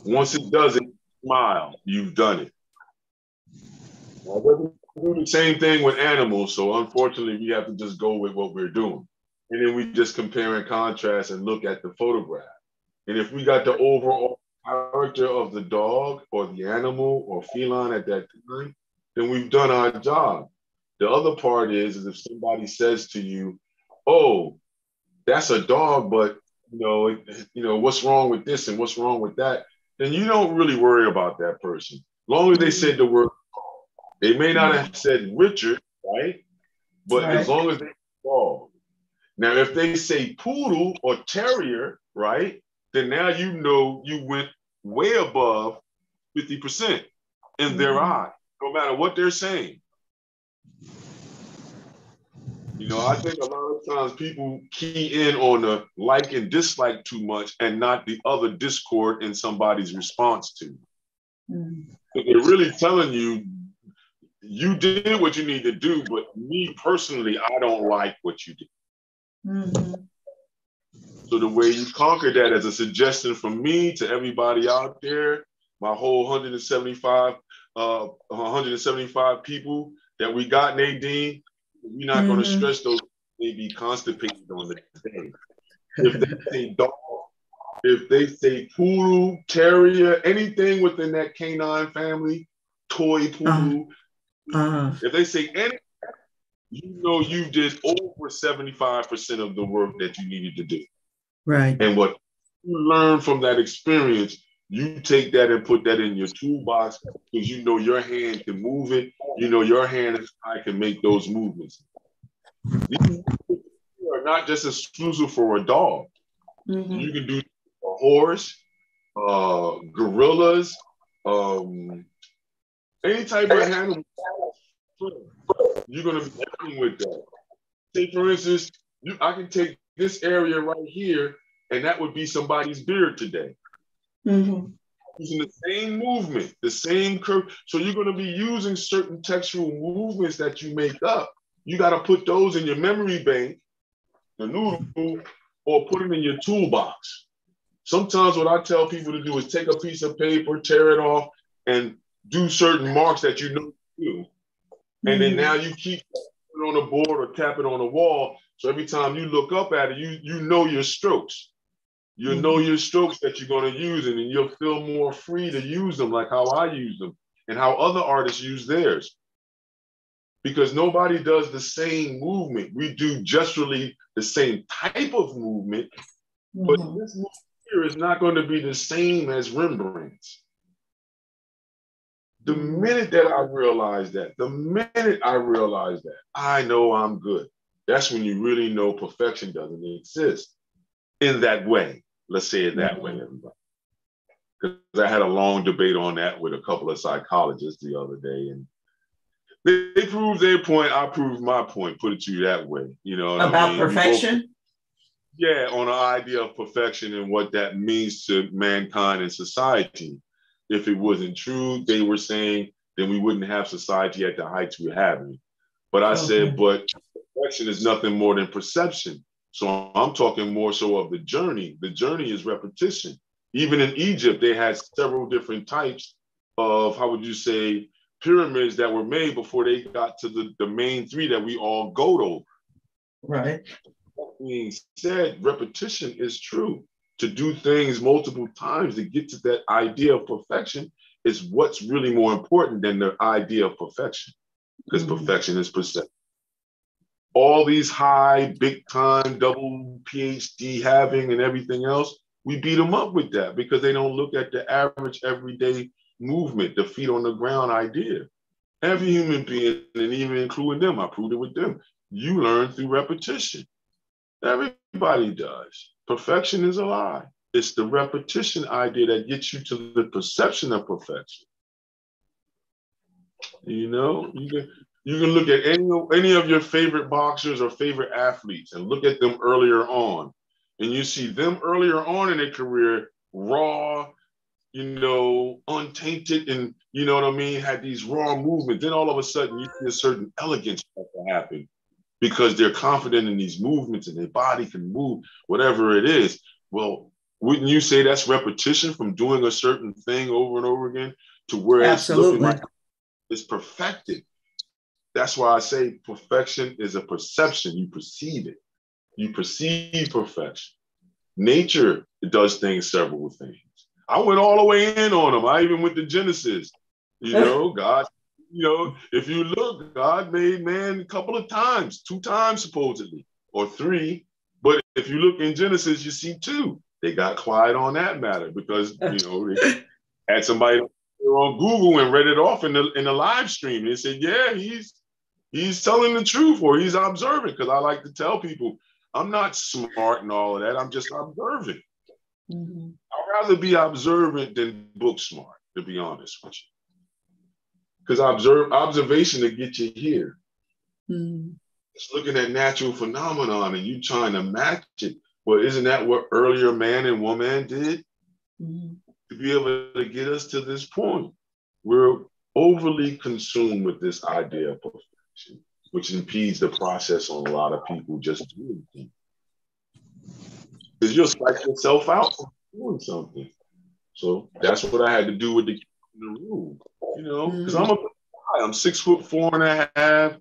Once it does it, smile. You've done it. Well, do the same thing with animals, so unfortunately, we have to just go with what we're doing. And then we just compare and contrast and look at the photograph. And if we got the overall character of the dog or the animal or feline at that time, then we've done our job. The other part is, is if somebody says to you, "Oh, that's a dog, but you know, you know, what's wrong with this and what's wrong with that?" Then you don't really worry about that person. Long as they said the word, they may not have said Richard, right? But right. as long as they dog. Now, if they say poodle or terrier, right, then now you know you went way above 50% in their mm-hmm. eye, no matter what they're saying. You know, I think a lot of times people key in on the like and dislike too much and not the other discord in somebody's response to. Mm. They're really telling you, you did what you need to do, but me personally, I don't like what you did. Mm-hmm. So the way you conquer that as a suggestion from me to everybody out there, my whole 175, uh, 175 people that we got, Nadine, we're not mm-hmm. going to stress those. They be constipated on the day. If they say dog, if they say poodle, terrier, anything within that canine family, toy poodle, uh-huh. if they say any you know you did over 75% of the work that you needed to do. Right. And what you learn from that experience, you take that and put that in your toolbox because you know your hand can move it. You know your hand and eye can make those movements. These are not just exclusive for a dog. Mm-hmm. You can do a horse, uh, gorillas, um, any type of animal you're gonna be working with that. Say, for instance, you, I can take this area right here, and that would be somebody's beard today. Mm-hmm. Using the same movement, the same curve. So you're gonna be using certain textual movements that you make up. You got to put those in your memory bank, the noodle, or put them in your toolbox. Sometimes what I tell people to do is take a piece of paper, tear it off, and do certain marks that you know do and then mm-hmm. now you keep it on a board or tap it on a wall. So every time you look up at it, you you know your strokes. You mm-hmm. know your strokes that you're going to use, and then you'll feel more free to use them, like how I use them and how other artists use theirs. Because nobody does the same movement. We do really the same type of movement, mm-hmm. but this movement here is not going to be the same as Rembrandt's. The minute that I realized that, the minute I realized that, I know I'm good. That's when you really know perfection doesn't exist in that way. Let's say it that way, mm-hmm. everybody. Because I had a long debate on that with a couple of psychologists the other day, and they, they proved their point. I proved my point. Put it to you that way, you know. About I mean? perfection. Both, yeah, on the idea of perfection and what that means to mankind and society if it wasn't true, they were saying, then we wouldn't have society at the heights we're having. But I okay. said, but perfection is nothing more than perception. So I'm talking more so of the journey. The journey is repetition. Even in Egypt, they had several different types of, how would you say, pyramids that were made before they got to the, the main three that we all go to. Right. That being said, repetition is true to do things multiple times to get to that idea of perfection is what's really more important than the idea of perfection because mm-hmm. perfection is perception all these high big time double phd having and everything else We beat them up with that because they don't look at the average everyday movement, the feet on the ground idea. Every human being, and even including them, I proved it with them. You learn through repetition. Everybody does. Perfection is a lie. It's the repetition idea that gets you to the perception of perfection. You know, you can you can look at any any of your favorite boxers or favorite athletes and look at them earlier on, and you see them earlier on in their career raw, you know, untainted, and you know what I mean, had these raw movements. Then all of a sudden, you see a certain elegance start to happen because they're confident in these movements and their body can move whatever it is. Well, wouldn't you say that's repetition from doing a certain thing over and over again to where Absolutely. it's like it's perfected? That's why I say perfection is a perception. You perceive it. You perceive perfection. Nature does things several things. I went all the way in on them. I even went to Genesis. You *laughs* know, God, you know, if you look, God made man a couple of times, two times supposedly, or three. But if you look in Genesis, you see two. They got quiet on that matter because *laughs* you know they had somebody on Google and read it off in the in the live stream. They said, "Yeah, he's he's telling the truth or he's observing." Because I like to tell people, I'm not smart and all of that. I'm just observing. Mm-hmm. I'd rather be observant than book smart, to be honest with you. Because observe observation to get you here. Mm-hmm. It's looking at natural phenomenon and you trying to match it. Well, isn't that what earlier man and woman did? Mm-hmm. To be able to get us to this point. We're overly consumed with this idea of which impedes the process on a lot of people just doing things. Because you'll psych yourself out doing something. So that's what I had to do with the the room, you know, because I'm a I'm six foot four and a half,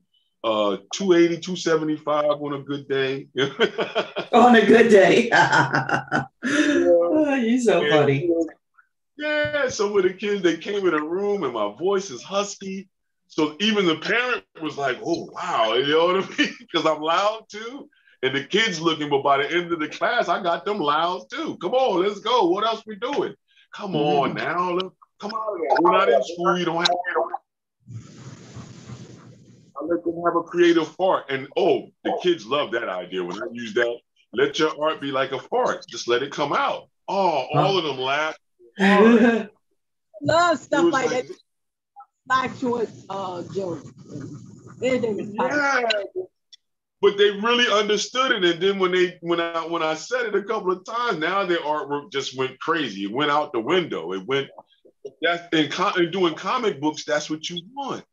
uh 280, 275 on a good day. *laughs* on a good day. *laughs* oh, you're so and, funny. Yeah, some of the kids they came in the room and my voice is husky. So even the parent was like, oh wow, *laughs* you know what I mean? Because I'm loud too. And the kids looking, but by the end of the class, I got them loud too. Come on, let's go. What else we doing? Come on mm. now. Let's, come on. We're not in school. You don't have to. I let them have a creative heart. And oh, the kids love that idea. When I use that, let your art be like a fart. Just let it come out. Oh, all of them laugh. *laughs* Love stuff like, like that. Factual uh, jokes. Yeah, but they really understood it. And then when they when I when I said it a couple of times, now their artwork just went crazy. It went out the window. It went that's in, in doing comic books. That's what you want.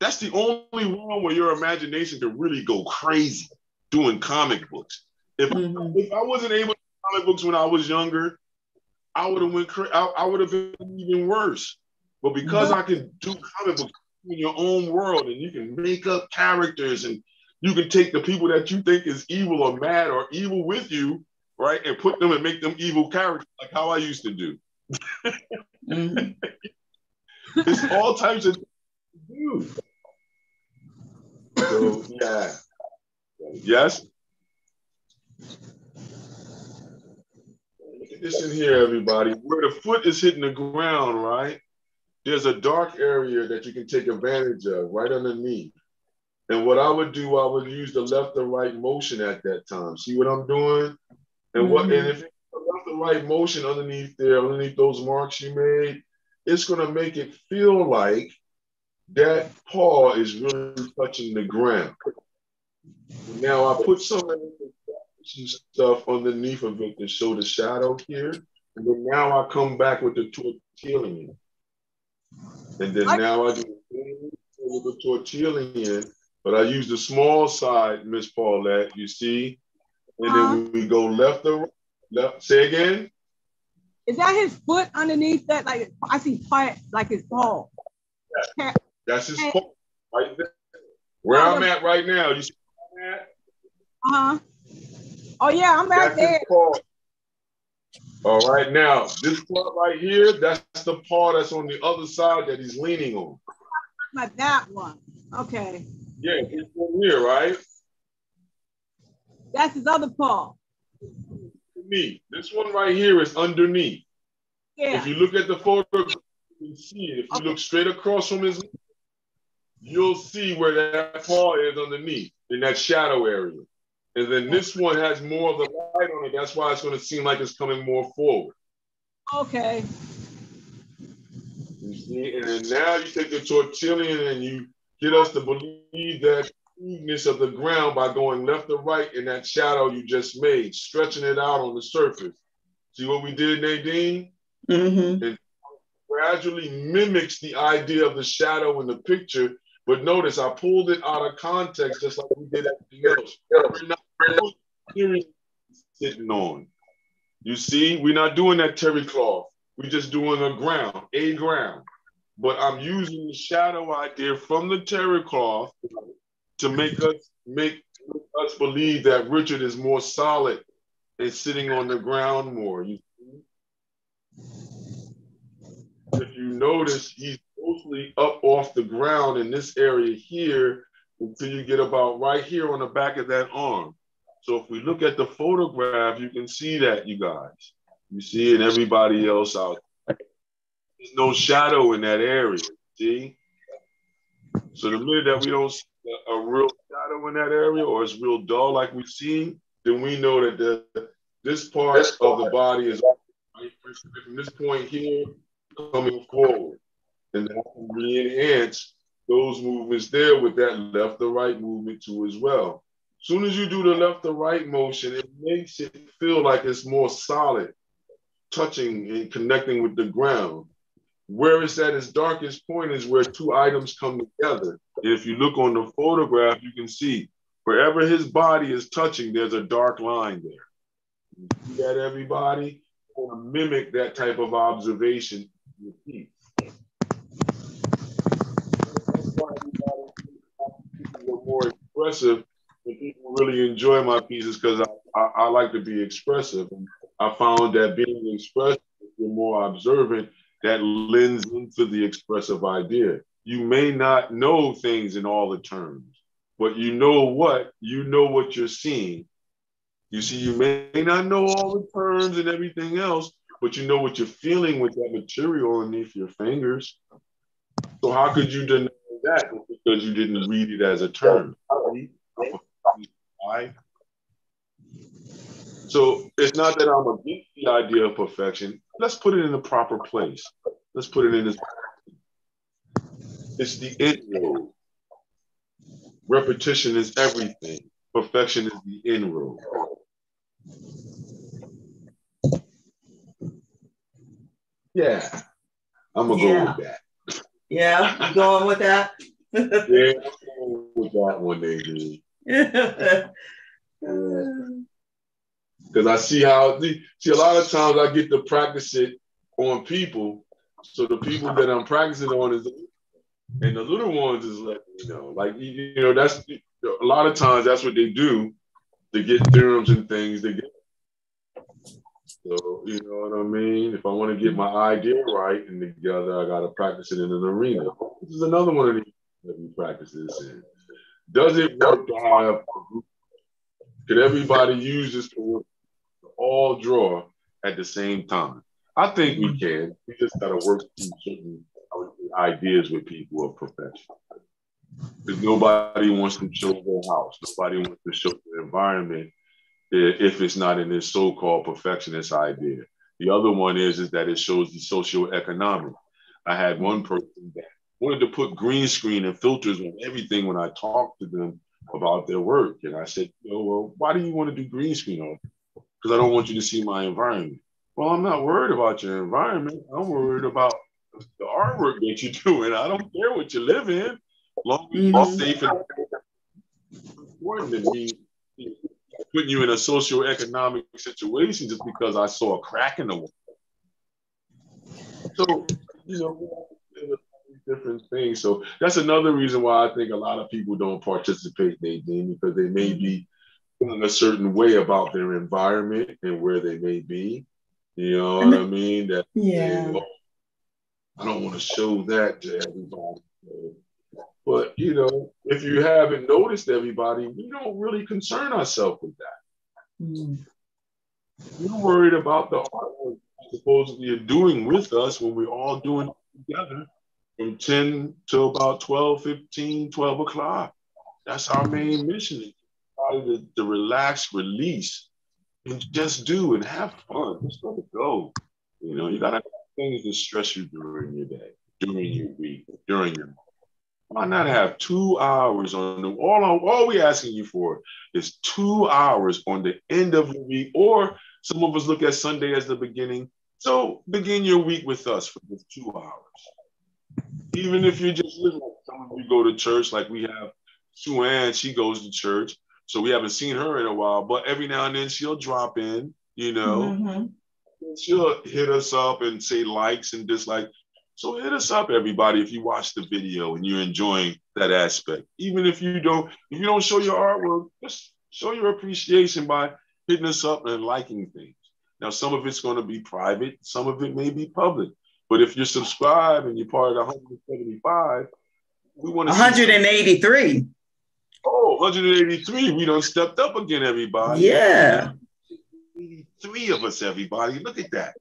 That's the only one where your imagination can really go crazy doing comic books. If mm-hmm. if I wasn't able to do comic books when I was younger, I would have went. I, I would have been even worse. But because. I can do comic books in your own world, and you can make up characters and you can take the people that you think is evil or mad or evil with you, right, and put them and make them evil characters, like how I used to do. mm-hmm. It's all types of do. So yeah. Yes. Look at this in here, everybody. Where the foot is hitting the ground, right? There's a dark area that you can take advantage of right underneath. And what I would do, I would use the left or right motion at that time. See what I'm doing? And mm-hmm. what and if you left or right motion underneath there, underneath those marks you made, it's gonna make it feel like that paw is really touching the ground. Now I put some stuff underneath of it to show the shadow here. And then now I come back with the tortillon. And then now I do with the tortillon but I use the small side, Miss Paulette, you see? And uh-huh. then we go left or left. Say again. Is that his foot underneath that? Like I see part like his paw. Yeah. That's his paw right there. Where I'm at right now. You see where I'm at? Uh-huh. Oh yeah, I'm right there. All right, now this part right here, that's the paw that's on the other side that he's leaning on. Like that one. Okay. Yeah, he's from here, right? That's his other paw. Me. This one right here is underneath. Yeah. If you look at the photo, you can see it. If you okay. look straight across from his, you'll see where that paw is underneath in that shadow area. And then this one has more of the light on it. That's why it's going to seem like it's coming more forward. Okay. You see, and then now you take the tortillon and you get us to believe that smoothness of the ground by going left to right in that shadow you just made, stretching it out on the surface. See what we did, Nadine? Mm-hmm. It gradually mimics the idea of the shadow in the picture. But notice I pulled it out of context just like we did everything else. We're not sitting on. You see, we're not doing that terry cloth. We're just doing a ground, a ground. But I'm using the shadow idea from the terry cloth to make us make us believe that Richard is more solid and sitting on the ground more. You if you notice, he's mostly up off the ground in this area here until you get about right here on the back of that arm. So if we look at the photograph, you can see that, you guys. You see it, everybody else out. there. There's no shadow in that area, see? So the minute that we don't see a, a real shadow in that area or it's real dull like we see, then we know that the, this part of the body is from this point here coming forward. And then re-enhance those movements there with that left or right movement too as well. Soon as you do the left or right motion, it makes it feel like it's more solid, touching and connecting with the ground. Where it's at its darkest point is where two items come together. And if you look on the photograph, you can see wherever his body is touching, there's a dark line there. You see that, everybody? want to mimic that type of observation repeat. more expressive people really enjoy my pieces because I, I, I, like to be expressive. And I found that being expressive, you're more observant, that lends into the expressive idea. You may not know things in all the terms, but you know what? You know what you're seeing. You see, you may not know all the terms and everything else, but you know what you're feeling with that material underneath your fingers. So how could you deny that because you didn't read it as a term? So it's not that I'm against the idea of perfection. Let's put it in the proper place. Let's put it in this. It's the end road. Repetition is everything. Perfection is the inroad. Yeah, I'm gonna yeah. go with that. Yeah, you going with that? *laughs* yeah, with that one, Nadine. Because I see how see a lot of times I get to practice it on people. So the people that I'm practicing on is and the little ones is like you know, like you, know, that's a lot of times that's what they do to get theorems and things. They get so you know what I mean. If I want to get my idea right and together, I got to practice it in an arena. This is another one of these that we practice this in. Does it work to have? Could everybody use this to all draw at the same time? I think we mm-hmm. can. We just got to work through certain ideas with people of perfection. Because nobody wants to show their house. Nobody wants to show their environment if it's not in this so-called perfectionist idea. The other one is, is that it shows the socioeconomic. I had one person that wanted to put green screen and filters on everything when I talked to them about their work. And I said, oh, well, why do you want to do green screen on? Because I don't want you to see my environment. Well, I'm not worried about your environment. I'm worried about the artwork that you're doing. I don't care what you live in, long as you're mm-hmm. safe and important to me putting you in a socioeconomic situation just because I saw a crack in the wall. So, you know, different things. So that's another reason why I think a lot of people don't participate, Nadine, because they may be feeling a certain way about their environment and where they may be. You know what I mean? That yeah. They, I don't want to show that to everybody. But you know, if you haven't noticed everybody, we don't really concern ourselves with that. Mm. You're worried about the artwork supposedly you're doing with us when we're all doing it together from 10 to about 12, 15, 12 o'clock. That's our main mission. The, the relax, release, and just do and have fun. Just let it go. You know, you gotta things that stress you during your day, during your week, during your why not have two hours on the all all we're asking you for is two hours on the end of the week, or some of us look at Sunday as the beginning. So begin your week with us for just two hours. Even if you're just living, some of you go to church, like we have Sue Ann, she goes to church. So we haven't seen her in a while, but every now and then she'll drop in, you know. Mm-hmm. She'll hit us up and say likes and dislikes. So hit us up, everybody, if you watch the video and you're enjoying that aspect. Even if you don't, if you don't show your artwork, just show your appreciation by hitting us up and liking things. Now, some of it's going to be private, some of it may be public. But if you're subscribed and you're part of the 175, we want to 183. Oh, 183. We don't stepped up again, everybody. Yeah. Three of us, everybody. Look at that.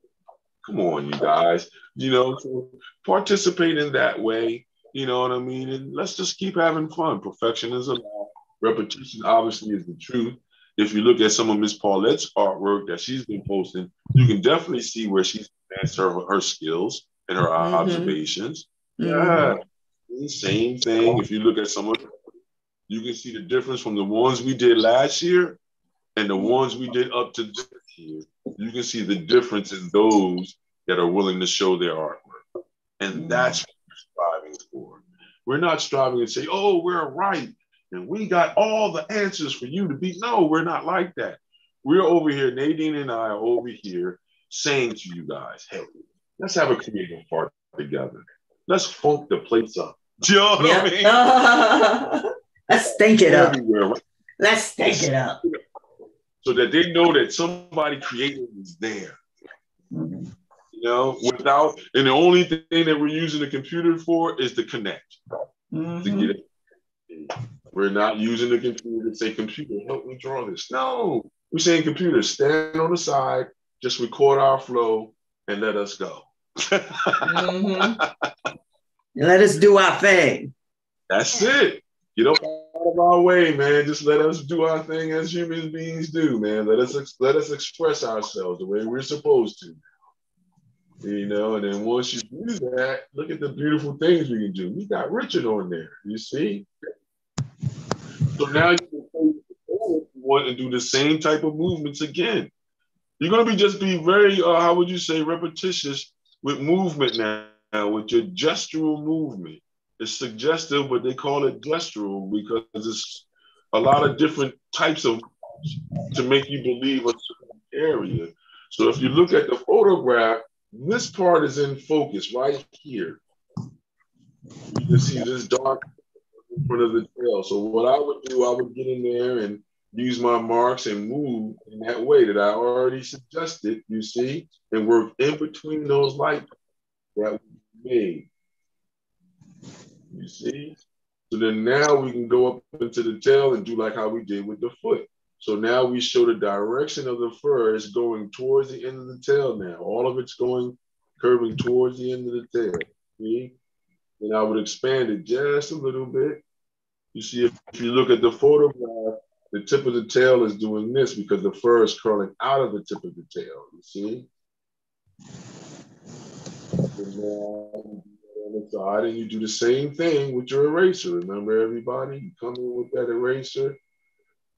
Come on, you guys. You know, so participate in that way. You know what I mean? And let's just keep having fun. Perfection is a law. Repetition obviously is the truth. If you look at some of Miss Paulette's artwork that she's been posting, you can definitely see where she's advanced her, her skills and her mm-hmm. observations. Mm-hmm. Yeah. Same thing. If you look at some of you can see the difference from the ones we did last year and the ones we did up to this year you can see the difference in those that are willing to show their artwork. And mm. that's what we're striving for. We're not striving to say, oh, we're right. And we got all the answers for you to be. No, we're not like that. We're over here, Nadine and I are over here saying to you guys, hey, let's have a creative part together. Let's funk the place up. *laughs* Do you know what. I mean? *laughs* let's stink it up. Let's stink it up so that they know that somebody creative is there. You know, without and the only thing that we're using the computer for is to connect. Mm-hmm. To get it. We're not using the computer to say, computer, help me draw this. No, we're saying computer, stand on the side, just record our flow and let us go. mm-hmm. *laughs* Let us do our thing. That's it. You know, of our way, man. Just let us do our thing as human beings do, man. Let us ex- let us express ourselves the way we're supposed to. You know, and then once you do that, look at the beautiful things we can do. We got Richard on there, you see. So now you can want to do the same type of movements again. You're gonna be just be very, uh, how would you say, repetitious with movement now, with your gestural movement it's suggestive, but they call it gestural because it's a lot of different types of to make you believe a certain area. So if you look at the photograph, this part is in focus right here. You can see this dark in front of the tail. So what I would do, I would get in there and use my marks and move in that way that I already suggested, you see, and work in between those light that we made. You see? So then now we can go up into the tail and do like how we did with the foot. So now we show the direction of the fur is going towards the end of the tail now. All of it's going curving towards the end of the tail. See? And I would expand it just a little bit. You see, if, you look at the photograph, the tip of the tail is doing this because the fur is curling out of the tip of the tail. You see? on the side and you do the same thing with your eraser. Remember, everybody, you come in with that eraser.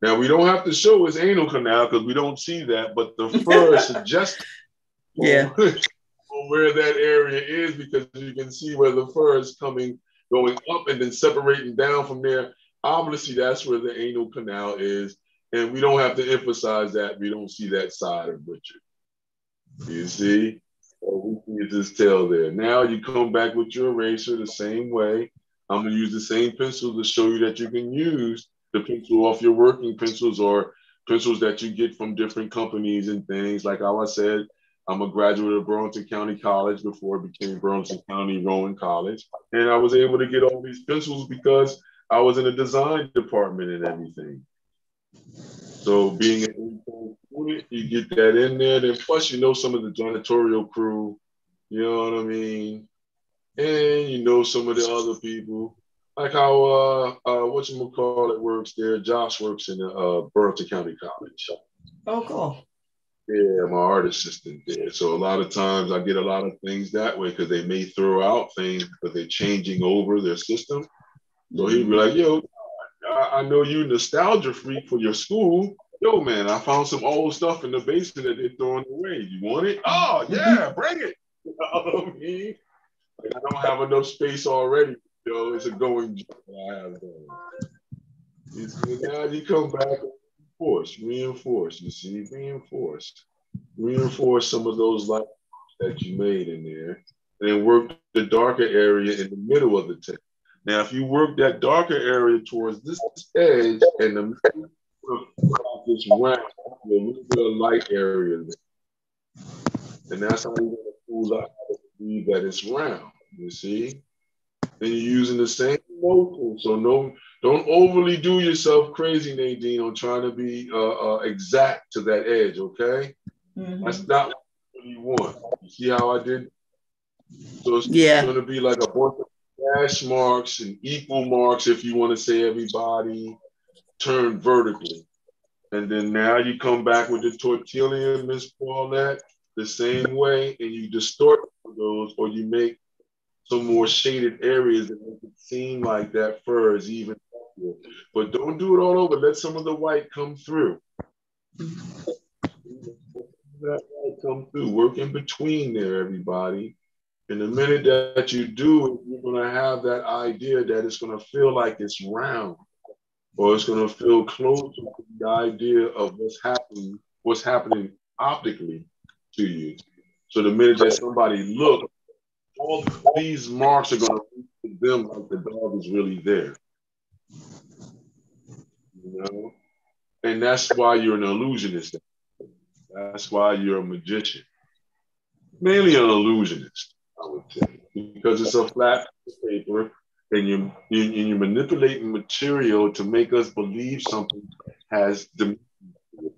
Now, we don't have to show his anal canal because we don't see that, but the fur suggests *laughs* yeah. *laughs* where that area is because you can see where the fur is coming, going up and then separating down from there. Obviously, that's where the anal canal is. And we don't have to emphasize that. We don't see that side of Richard. You see? So we can just tell there. Now you come back with your eraser the same way. I'm gonna use the same pencil to show you that you can use the pencil off your working pencils or pencils that you get from different companies and things. Like how I said, I'm a graduate of Burlington County College before it became Burlington County Rowan College. And I was able to get all these pencils because I was in the design department and everything. So being an it, you get that in there. Then plus you know some of the janitorial crew, you know what I mean? And you know some of the other people. Like how uh uh what you call it works there. Josh works in uh Burlington County College. Oh cool. Yeah, my art assistant there. So a lot of times I get a lot of things that way because they may throw out things because they're changing over their system. So he'd be like, yo, I, know you nostalgia freak for your school. Yo, man, I found some old stuff in the basement that they're throwing away. You want it? Oh, yeah, bring it. *laughs* You know what I mean? Like, I don't have enough space already. Yo, it's a going job I have going. Now you come back reinforce, reinforce. You see, reinforce, reinforce some of those lights that you made in there, and work the darker area in the middle of the text. Now, if you work that darker area towards this edge and the middle of this round, a little bit of light area there. And that's how you're going to fool out to believe that it's round. You see? Then you're using the same motion. So no don't overly do yourself crazy, Nadine, on trying to be uh, uh, exact to that edge, okay? Mm-hmm. That's not what you want. You see how I did? So it's yeah. going to be like a bunch of dash marks and equal marks, if you want to say everybody, turned vertically. And then now you come back with the tortilla, Miss Paulette, the same way, and you distort those, or you make some more shaded areas that make it seem like that fur is even but don't do it all over. Let some of the white come through. Mm-hmm. That white come through. Work in between there, everybody. And the minute that you do, you're going to have that idea that it's going to feel like it's round, or it's going to feel close to the idea of what's happening, what's happening optically to you. So the minute that somebody looks, all these marks are going to them like the dog is really there you know? And that's why you're an illusionist. That's why you're a magician. Mainly an illusionist, because it's a flat paper and you you you're manipulating material to make us believe something has dimension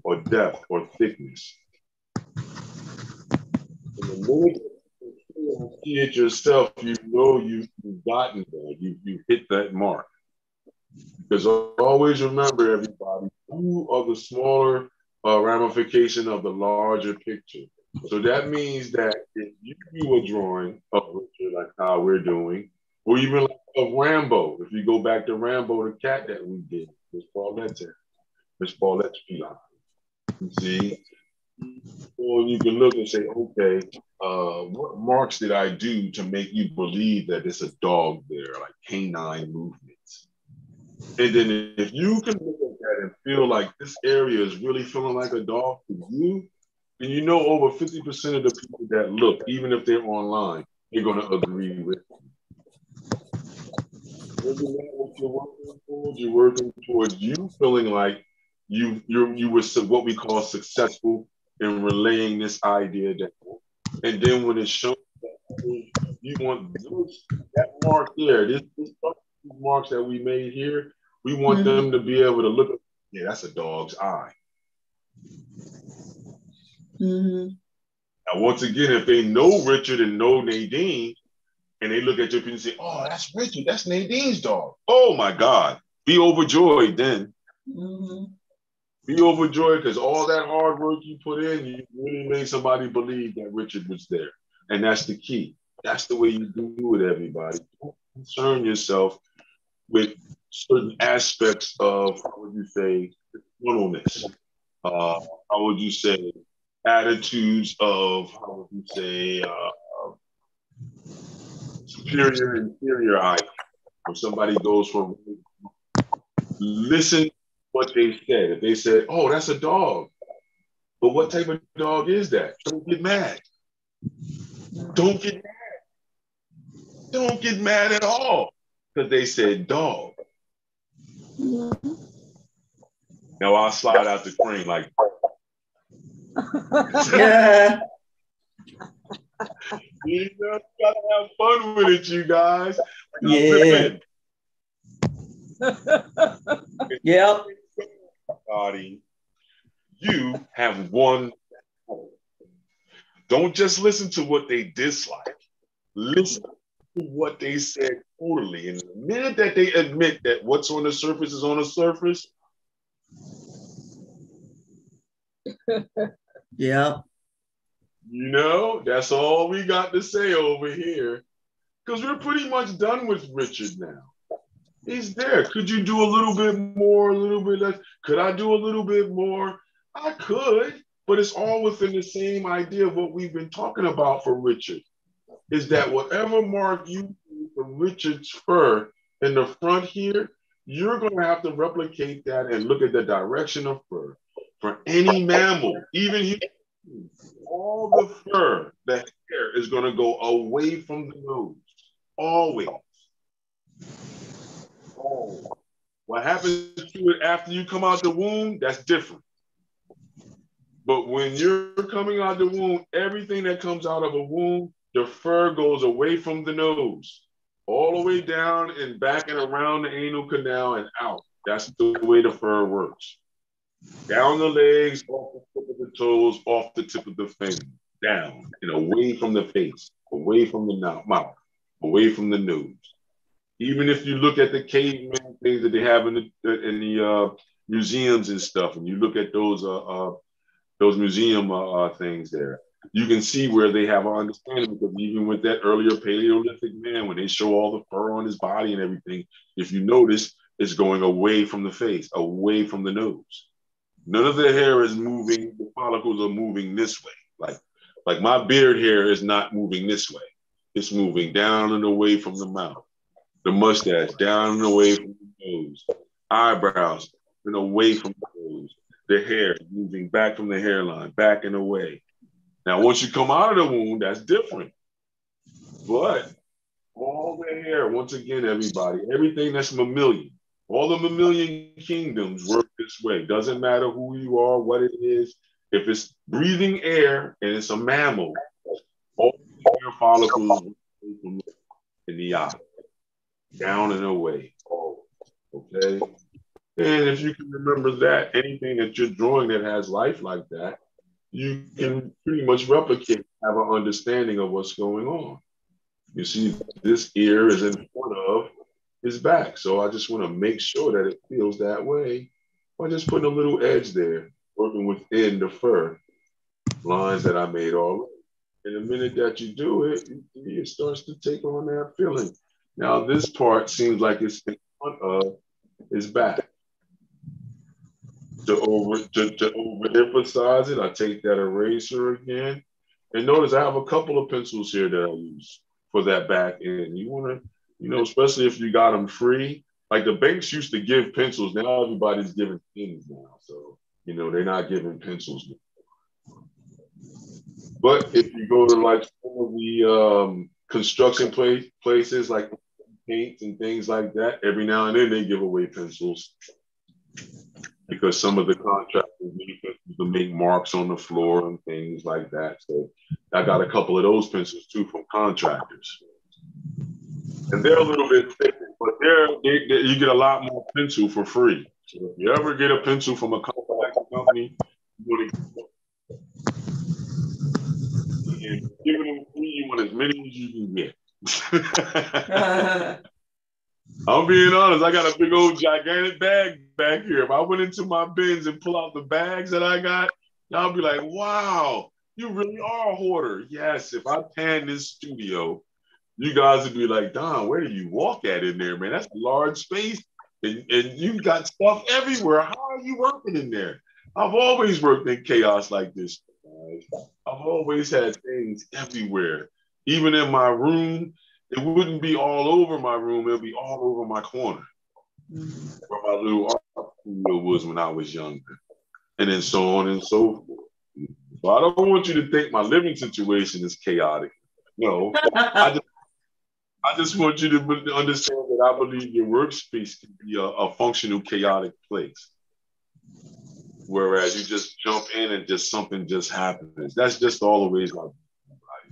or depth or thickness. And the moment you see it yourself, you know you, you've gotten there. You, you hit that mark. Because always remember, everybody, who are the smaller uh, ramification of the larger picture. So that means that if you do a drawing of Richard, like how we're doing, or even like of Rambo, if you go back to Rambo, the cat that we did, Miss Paulette's Miss Paulette's feline. You see? Or you can look and say, okay, uh, what marks did I do to make you believe that it's a dog there, like canine movements? And then if you can look at that and feel like this area is really feeling like a dog to you, then you know over 50% of the people that look, even if they're online, they're going to agree with you. You're working towards, you're working towards you feeling like you you you were what we call successful in relaying this idea that, and then when it's shown you want those, that mark there, this, this marks that we made here, we want mm-hmm. them to be able to look. At, Yeah, that's a dog's eye. Mm-hmm. Now, once again, if they know Richard and know Nadine, and they look at you and say, "Oh, that's Richard. That's Nadine's dog." Oh my God, be overjoyed then. Mm-hmm. Be overjoyed because all that hard work you put in, you really made somebody believe that Richard was there, and that's the key. That's the way you do it, everybody. Don't concern yourself with certain aspects of how would you say funnelness? Uh, how would you say attitudes of how would you say uh, superior inferior eye? When somebody goes from listen what they said. If they said, "Oh, that's a dog," but what type of dog is that? Don't get mad. Don't get mad. Don't get mad at all because they said dog. Mm-hmm. Now I'll slide out the cream like. Yeah. you know, gotta have fun with it, you guys. Yeah. *laughs* yep. Body. You have one. Don't just listen to what they dislike. Listen to what they said totally. And the minute that they admit that what's on the surface is on the surface. *laughs* yeah. You know, that's all we got to say over here. Because we're pretty much done with Richard now. He's there. Could you do a little bit more, a little bit less? Could I do a little bit more? I could, but it's all within the same idea of what we've been talking about for Richard. Is that whatever mark you for Richard's fur in the front here, you're going to have to replicate that and look at the direction of fur for any mammal, even humans. All the fur, the hair is going to go away from the nose, always. Oh. What happens to it after you come out the womb, that's different. But when you're coming out the womb, everything that comes out of a womb, the fur goes away from the nose, all the way down and back and around the anal canal and out. That's the way the fur works. Down the legs, off the tip of the toes, off the tip of the finger, down and away from the face, away from the mouth, away from the nose. Even if you look at the caveman things that they have in the in the uh, museums and stuff, and you look at those uh, uh those museum uh, uh, things there, you can see where they have an understanding because even with that earlier Paleolithic man, when they show all the fur on his body and everything, if you notice, it's going away from the face, away from the nose. None of the hair is moving. The follicles are moving this way. Like, like my beard hair is not moving this way. It's moving down and away from the mouth the mustache down and away from the nose, eyebrows and away from the nose, the hair moving back from the hairline, back and away. Now, once you come out of the wound, that's different. But all the hair, once again, everybody, everything that's mammalian, all the mammalian kingdoms work this way. Doesn't matter who you are, what it is. If it's breathing air and it's a mammal, all the hair follicles in the eye down and away. Okay. And if you can remember that, anything that you're drawing that has life like that, you can pretty much replicate, have an understanding of what's going on. You see, this ear is in front of his back. So I just want to make sure that it feels that way by just putting a little edge there, working within the fur lines that I made already. And the minute that you do it, it starts to take on that feeling. Now this part seems like it's in front of his back. To over to, to overemphasize it, I take that eraser again. And notice I have a couple of pencils here that I use for that back end. You want to, you know, especially if you got them free. Like the banks used to give pencils. Now everybody's giving pens now. So, you know, they're not giving pencils. But if you go to like some of the um, construction place, places like paints and things like that. Every now and then they give away pencils because some of the contractors need to make marks on the floor and things like that. So I got a couple of those pencils too from contractors. And they're a little bit thicker, but they're, they, they, you get a lot more pencil for free. So if you ever get a pencil from a company, you to giving them free, you want as many as you can get. *laughs* I'm being honest. I got a big old gigantic bag back here. If I went into my bins and pull out the bags that I got, y'all be like, "Wow, you really are a hoarder." Yes. If I pan this studio, you guys would be like, "Don, where do you walk at in there, man? That's a large space, and, and you got stuff everywhere. How are you working in there?" I've always worked in chaos like this. I've always had things everywhere even in my room, it wouldn't be all over my room, it would be all over my corner. Where my little art studio was when I was younger. And then so on and so forth. So I don't want you to think my living situation is chaotic. No, I just I just want you to understand that I believe your workspace can be a, a functional, chaotic place. Whereas you just jump in and just something just happens. That's just all the ways I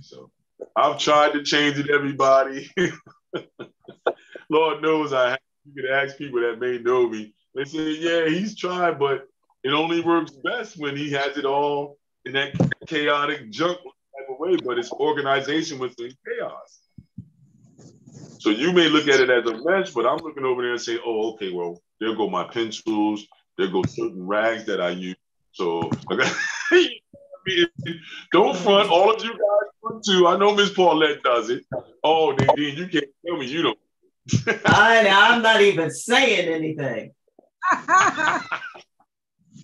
So I've tried to change it, everybody. *laughs* Lord knows I have. You can ask people that may know me. They say, yeah, he's tried, but it only works best when he has it all in that chaotic junk type of way, but it's organization within chaos. So you may look at it as a mess, but I'm looking over there and say, oh, okay, well, there go my pencils, there go certain rags that I use. So *laughs* don't front. All of you guys front too. I know Miss Paulette does it. Oh, Nadine, you can't tell me you don't. *laughs* I, I'm not even saying anything. *laughs*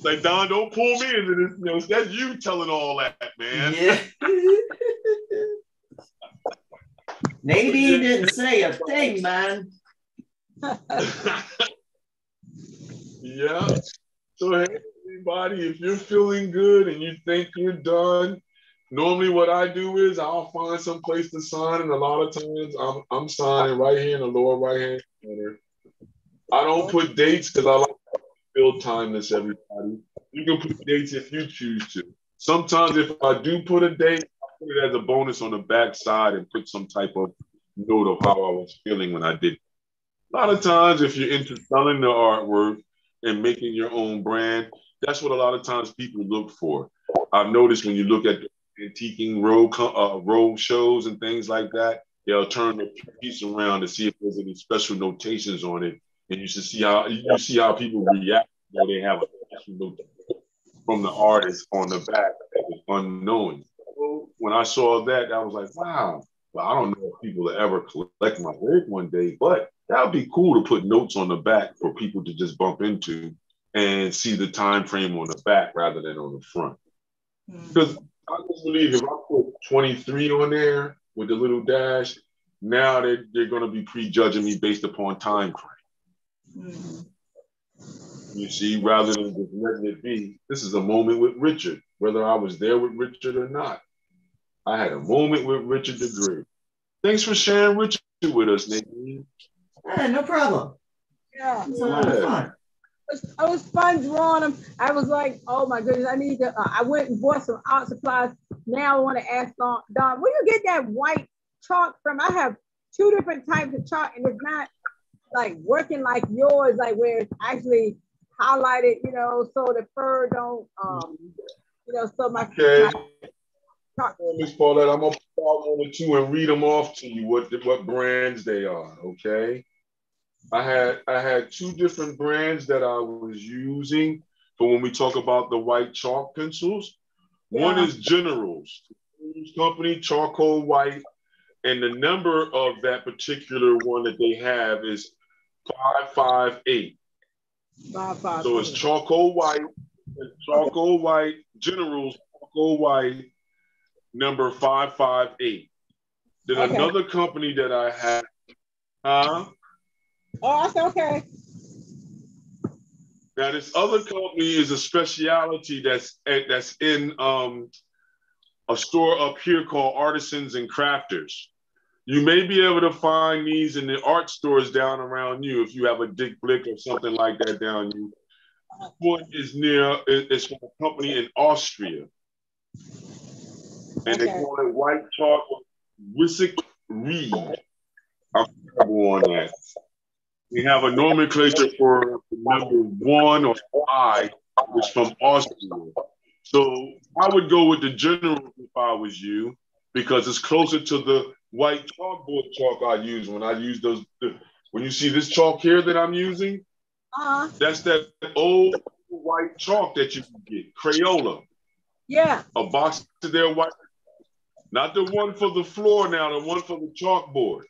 like Don, don't pull me into this. You know, that's you telling all that, man. Yeah. Nadine *laughs* didn't say a thing, man. yeah. So hey, everybody, if you're feeling good and you think you're done, normally what I do is I'll find some place to sign, and a lot of times I'm I'm signing right here in the lower right hand corner. I don't put dates because I like to build timeless. Everybody, you can put dates if you choose to. Sometimes if I do put a date, put it as a bonus on the back side and put some type of note of how I was feeling when I did. It. A lot of times, if you're into selling the artwork and making your own brand, that's what a lot of times people look for. I've noticed when you look at antiquing road uh, road shows and things like that, they'll turn the piece around to see if there's any special notations on it, and you should see how you see how people react when they have a special from the artist on the back that was unknown. When I saw that, I was like, wow. Well, I don't know if people will ever collect my work one day, but that would be cool to put notes on the back for people to just bump into and see the time frame on the back rather than on the front. Because mm-hmm. I just believe if I put 23 on there with the little dash, now they're, they're going to be prejudging me based upon time frame. Mm-hmm. You see, rather than just letting it be, this is a moment with Richard, whether I was there with Richard or not. I had a moment with Richard the Great. Thanks for sharing Richard with us, Nadine. Yeah, no problem. Yeah. It's a lot of fun. It was, fun drawing them. I was like, oh my goodness, I need to. Uh, I went and bought some art supplies. Now I want to ask Don, Don, where you get that white chalk from? I have two different types of chalk, and it's not like working like yours, like where it's actually highlighted, you know, so the fur don't, um, you know, so my. Okay. Miss Paulette, I'm gonna pull out one or two and read them off to you what what brands they are. Okay. I had I had two different brands that I was using for when we talk about the white chalk pencils. Yeah. One is General's company charcoal white, and the number of that particular one that they have is five five eight. Five, five, so it's charcoal white, charcoal white General's charcoal white number five five eight. Then okay. another company that I had, huh? Oh, that's okay. Now this other company is a specialty that's that's in um, a store up here called Artisans and Crafters. You may be able to find these in the art stores down around you if you have a Dick Blick or something like that down you. One is near it's from a company in Austria. And okay. they call it white chalk Wisick Reed. I'm on that. We have a nomenclature for number one or five, which from Austria. So I would go with the general if I was you, because it's closer to the white chalkboard chalk I use when I use those. When you see this chalk here that I'm using, uh-huh. that's that old white chalk that you can get, Crayola. Yeah. A box of their white, not the one for the floor now, the one for the chalkboard.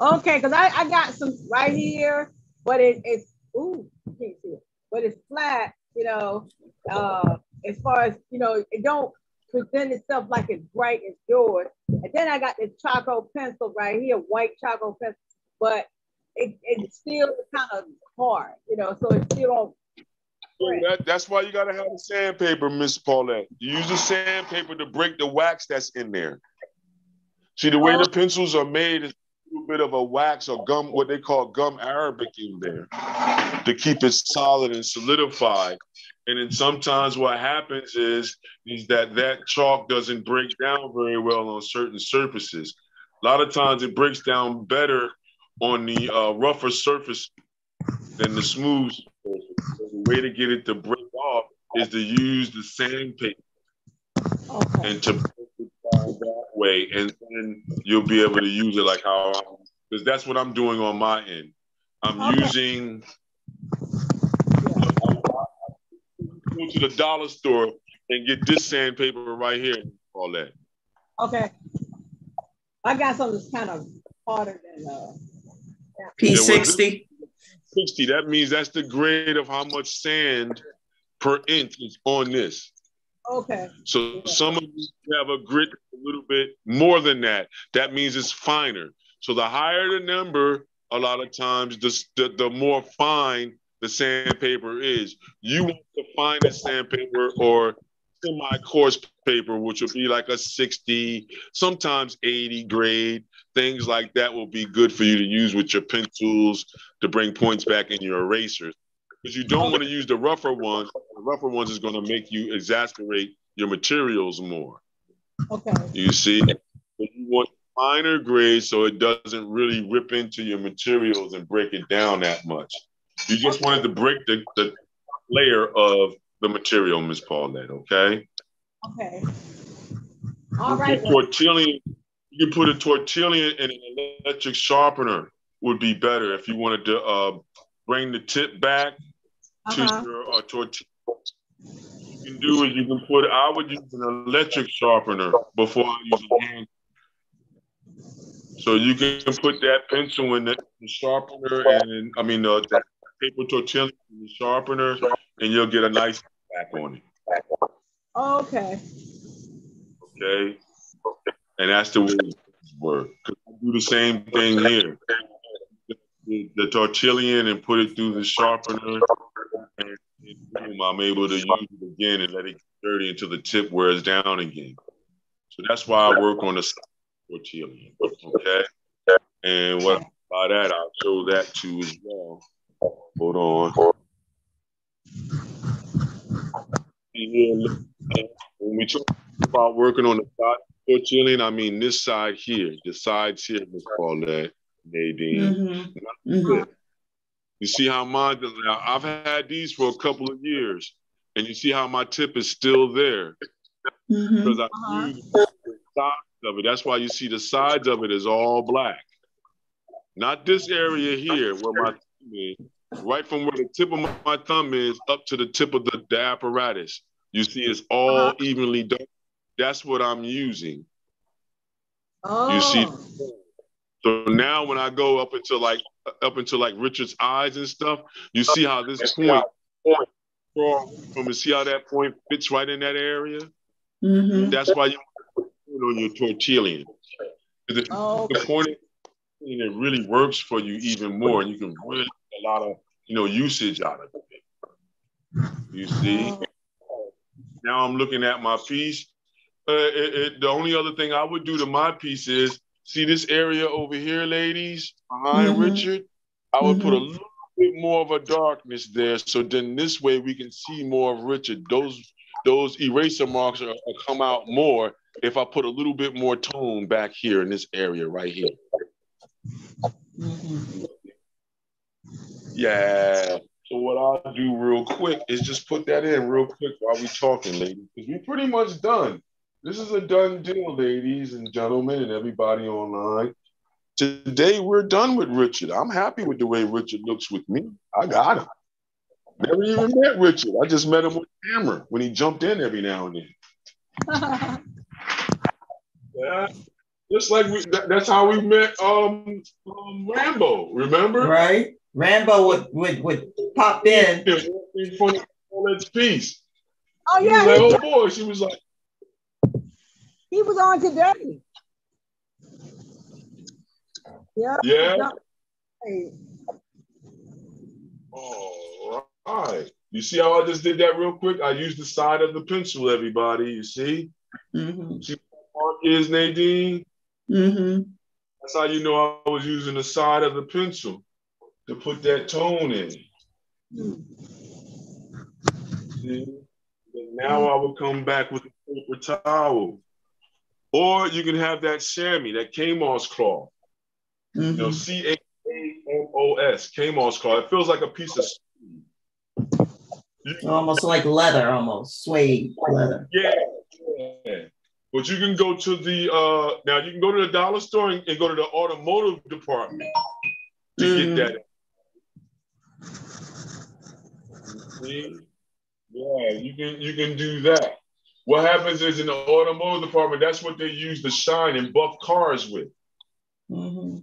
Okay, because I, I got some right here, but it, it's ooh, can't see it, but it's flat, you know. Uh, as far as you know, it don't present itself like it's bright as yours. And then I got this charcoal pencil right here, white charcoal pencil, but it, it's still kind of hard, you know, so it still don't that, that's why you gotta have the sandpaper, Miss Paulette. You use the sandpaper to break the wax that's in there. See, the way the oh. pencils are made is a little bit of a wax or gum, what they call gum arabic in there to keep it solid and solidified. And then sometimes what happens is, is that that chalk doesn't break down very well on certain surfaces. A lot of times it breaks down better on the uh, rougher surface than the smooth. The way to get it to break off is to use the sandpaper Okay. and to break it down that way, and then you'll be able to use it like how because that's what I'm doing on my end. I'm Okay. using go to the dollar store and get this sandpaper right here all that. Okay. I got something that's kind of harder than uh. P60. 60, that means that's the grade of how much sand per inch is on this. Okay. So some of you have a grit a little bit more than that. That means it's finer. So the higher the number, a lot of times the, the, the more fine the sandpaper is. You want the finest sandpaper or semi-coarse paper, which will be like a 60, sometimes 80 grade. Things like that will be good for you to use with your pencils to bring points back in your erasers. Because you don't want to use the rougher ones. The rougher ones is going to make you exasperate your materials more. Okay. You see, but you want finer grades so it doesn't really rip into your materials and break it down that much. You just wanted to break the, the layer of the material, Miss Paulette. Okay. Okay. All right. Tortillon, you put a tortillon in an electric sharpener would be better if you wanted to uh, bring the tip back to Uh-huh. your uh, tortilla. You can do is you can put. I would use an electric sharpener before I use a hand. So you can put that pencil in the, the sharpener, and I mean uh, that paper tortilla in the sharpener, and you'll get a nice back on it. Okay. Okay, and that's the way it works. I do the same thing here. The, the tortillon and put it through the sharpener, and, and I'm able to use it again and let it get dirty until the tip wears down again. So that's why I work on the tortillon. Okay, and what by that I'll show that too as well. Hold on. When we talk about working on the side tortillon, I mean this side here, the sides here, Miss Paulette, Nadine. Mhm. Mhm. You see how mine, now, I've had these for a couple of years, and you see how my tip is still there Mhm. because I Uh-huh. the sides of it. That's why you see the sides of it is all black. Not this area here where my thumb is, right from where the tip of my, my thumb is up to the tip of the, the apparatus. You see it's all Uh-huh. evenly done. That's what I'm using. Oh. You see, so now when I go up into like up into like Richard's eyes and stuff, you see how this point from and see how that point fits right in that area. Mhm. That's why you put it on your tortillon. if you Oh. the point it it really works for you even more, and you can really get a lot of you know usage out of it. You see. Oh. Now I'm looking at my piece. Uh, it, it, the only other thing I would do to my piece is see this area over here, ladies, behind Mhm. Richard. I would put a Mhm. little bit more of a darkness there, so then this way we can see more of Richard. Those those eraser marks are, are come out more if I put a little bit more tone back here in this area right here. Mhm. Yeah. So what I'll do real quick is just put that in real quick while we're talking, ladies, because we're pretty much done. This is a done deal, ladies and gentlemen, and everybody online. Today we're done with Richard. I'm happy with the way Richard looks with me. I got him. Never even met Richard. I just met him with camera when he jumped in every now and then. *laughs* Yeah. Just like we, that, that's how we met um, um Rambo. Remember? Right? Rambo would, would, would pop in. In front of Paulette's piece. oh He was yeah, like, oh boy, she was like, he was on today. Yeah. yeah. All right. You see how I just did that real quick? I used the side of the pencil, everybody. You see? Mhm. See what mark is, Nadine? Mhm. That's how you know I was using the side of the pencil to put that tone in. See? And now I will come back with a paper towel. Or you can have that chamois, that Kamos cloth. You know, Mhm. C A M O S, Kamos cloth. It feels like a piece of. almost like leather, almost suede leather. Yeah, yeah. But you can go to the uh now you can go to the dollar store and, and go to the automotive department to mm. get that. See? Yeah, you can you can do that. What happens is in the automotive department, that's what they use to shine and buff cars with. Mm-hmm.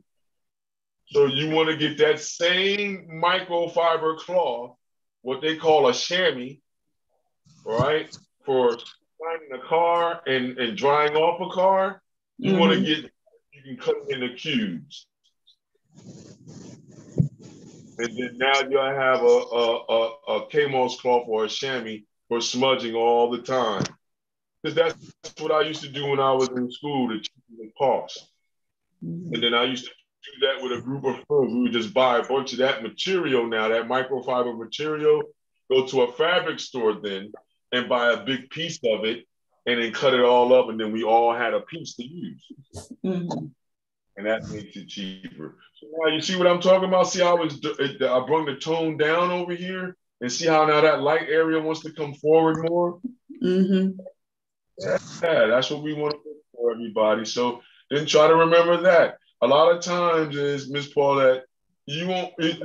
So you want to get that same microfiber cloth, what they call a chamois, right? For shining a car and, and drying off a car. You mm-hmm. want to get you can cut it into cubes. And then now you'll have a, a, a, a chamois cloth or a chamois for smudging all the time. Because that's what I used to do when I was in school to cheat the cost. Mm-hmm. And then I used to do that with a group of friends. We would just buy a bunch of that material now, that microfiber material, go to a fabric store then and buy a big piece of it and then cut it all up. And then we all had a piece to use. Mm-hmm. And that makes it cheaper. So now you see what I'm talking about? See I, was, I brought the tone down over here? And see how now that light area wants to come forward more? Mm-hmm. Yeah, that's what we want to do for everybody. So then try to remember that. A lot of times is Miss Paulette, you won't. It,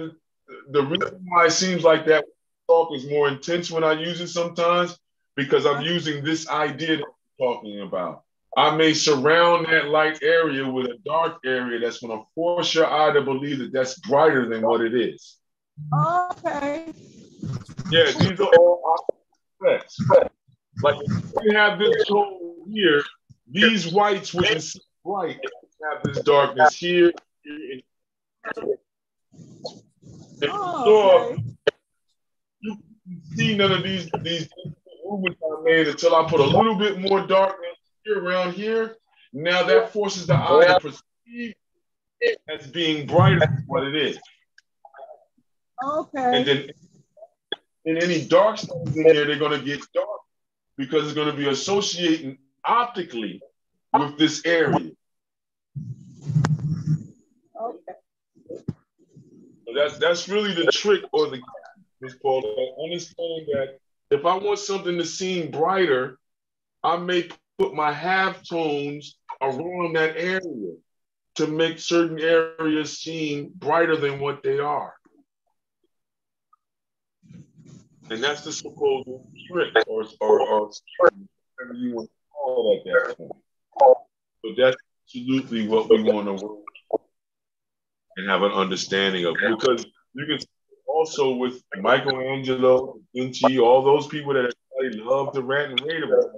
the reason why it seems like that talk is more intense when I use it sometimes because I'm using this idea that I'm talking about. I may surround that light area with a dark area that's going to force your eye to believe that that's brighter than what it is. Okay. Yeah, these are all effects. Like we have this tone here, these whites would be bright. Have this darkness here. here oh, okay. you see none of these these movements I made until I put a little bit more darkness here around here. Now that forces the eye to perceive it as being brighter than what it is. Okay. And then in any dark spots in there, they're going to get dark because it's going to be associating optically with this area. Okay. That's that's really the trick or the Miss Paul. Understand that if I want something to seem brighter, I may put my half tones around that area to make certain areas seem brighter than what they are. And that's the supposed trick or, or, or whatever you want to call it at that point. But that's absolutely what we want to work and have an understanding of. Because you can also with Michelangelo, Vinci, all those people that love to rant and rave about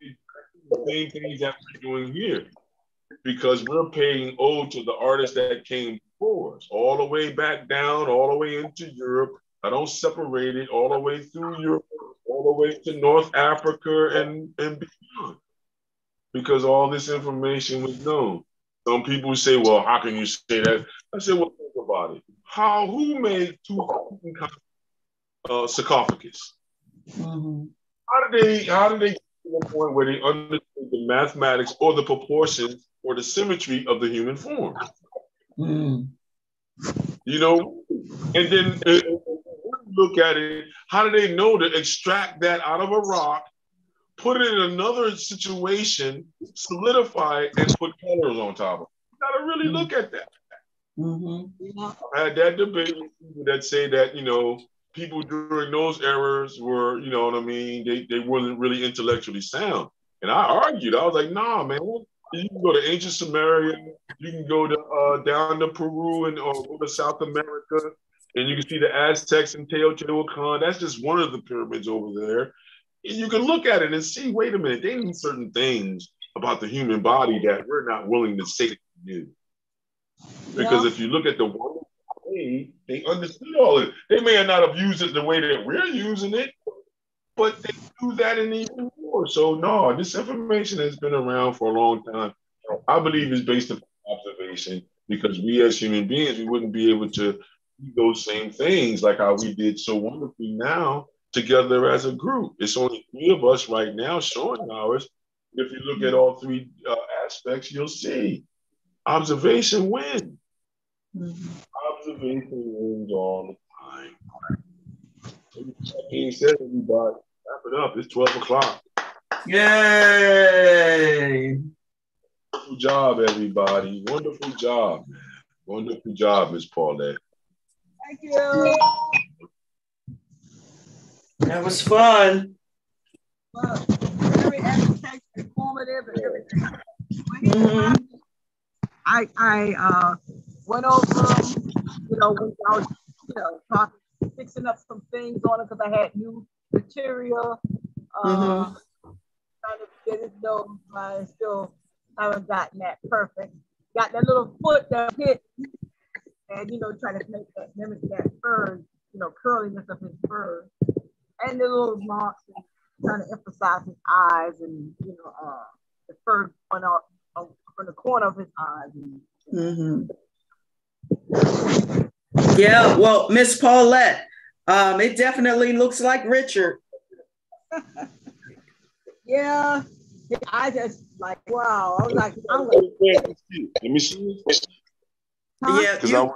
the same things that we're doing here. Because we're paying ode to the artists that came before us, all the way back down, all the way into Europe, I don't separate it all the way through Europe, all the way to North Africa and, and beyond, because all this information was known. Some people say, well, how can you say that? I said, well, think about it. How, who made two uh, sarcophagus? Mm-hmm. How did they, how did they get to the point where they understood the mathematics or the proportions or the symmetry of the human form? Mm. You know, and then uh, look at it, how do they know to extract that out of a rock, put it in another situation, solidify it, and put colors on top of it? You gotta really look at that. Mm-hmm. I had that debate with people that say that, you know, people during those eras were, you know what I mean, they, they weren't really intellectually sound. And I argued, I was like, nah, man, you can go to ancient Sumeria, you can go to uh, down to Peru and or go to South America, and you can see the Aztecs and Teotihuacan. That's just one of the pyramids over there. And you can look at it and see, wait a minute, they need certain things about the human body that we're not willing to say we knew. Because yeah. if you look at the one way, they understood all it. They may not have used it the way that we're using it, but they do that and even more. So no, this information has been around for a long time. I believe it's based on observation because we as human beings, we wouldn't be able to those same things, like how we did so wonderfully now together as a group. It's only three of us right now showing ours. If you look at all three uh, aspects, you'll see observation wins. Observation wins all the time. Being said, everybody, wrap it up. It's 12 o'clock. Yay! Wonderful job, everybody. Wonderful job, man. Wonderful job, Miss Paulette. Thank you. That was fun. Well, very educational, informative, and everything. Mhm. I I uh, went over, you know, when I was, you know, talking, fixing up some things on it because I had new material. Uh, Trying to get it done, I still haven't gotten that perfect. Got that little foot that hit, and you know, trying to make that mimic that fur, you know, curliness of his fur, and the little marks, and trying to emphasize his eyes and you know, uh, the fur going out uh, from the corner of his eyes. And, Mhm. Yeah, well, Miss Paulette, um, it definitely looks like Richard. *laughs* Yeah, I just like wow. I was like, I'm Let like, me see. Huh? Yeah, you,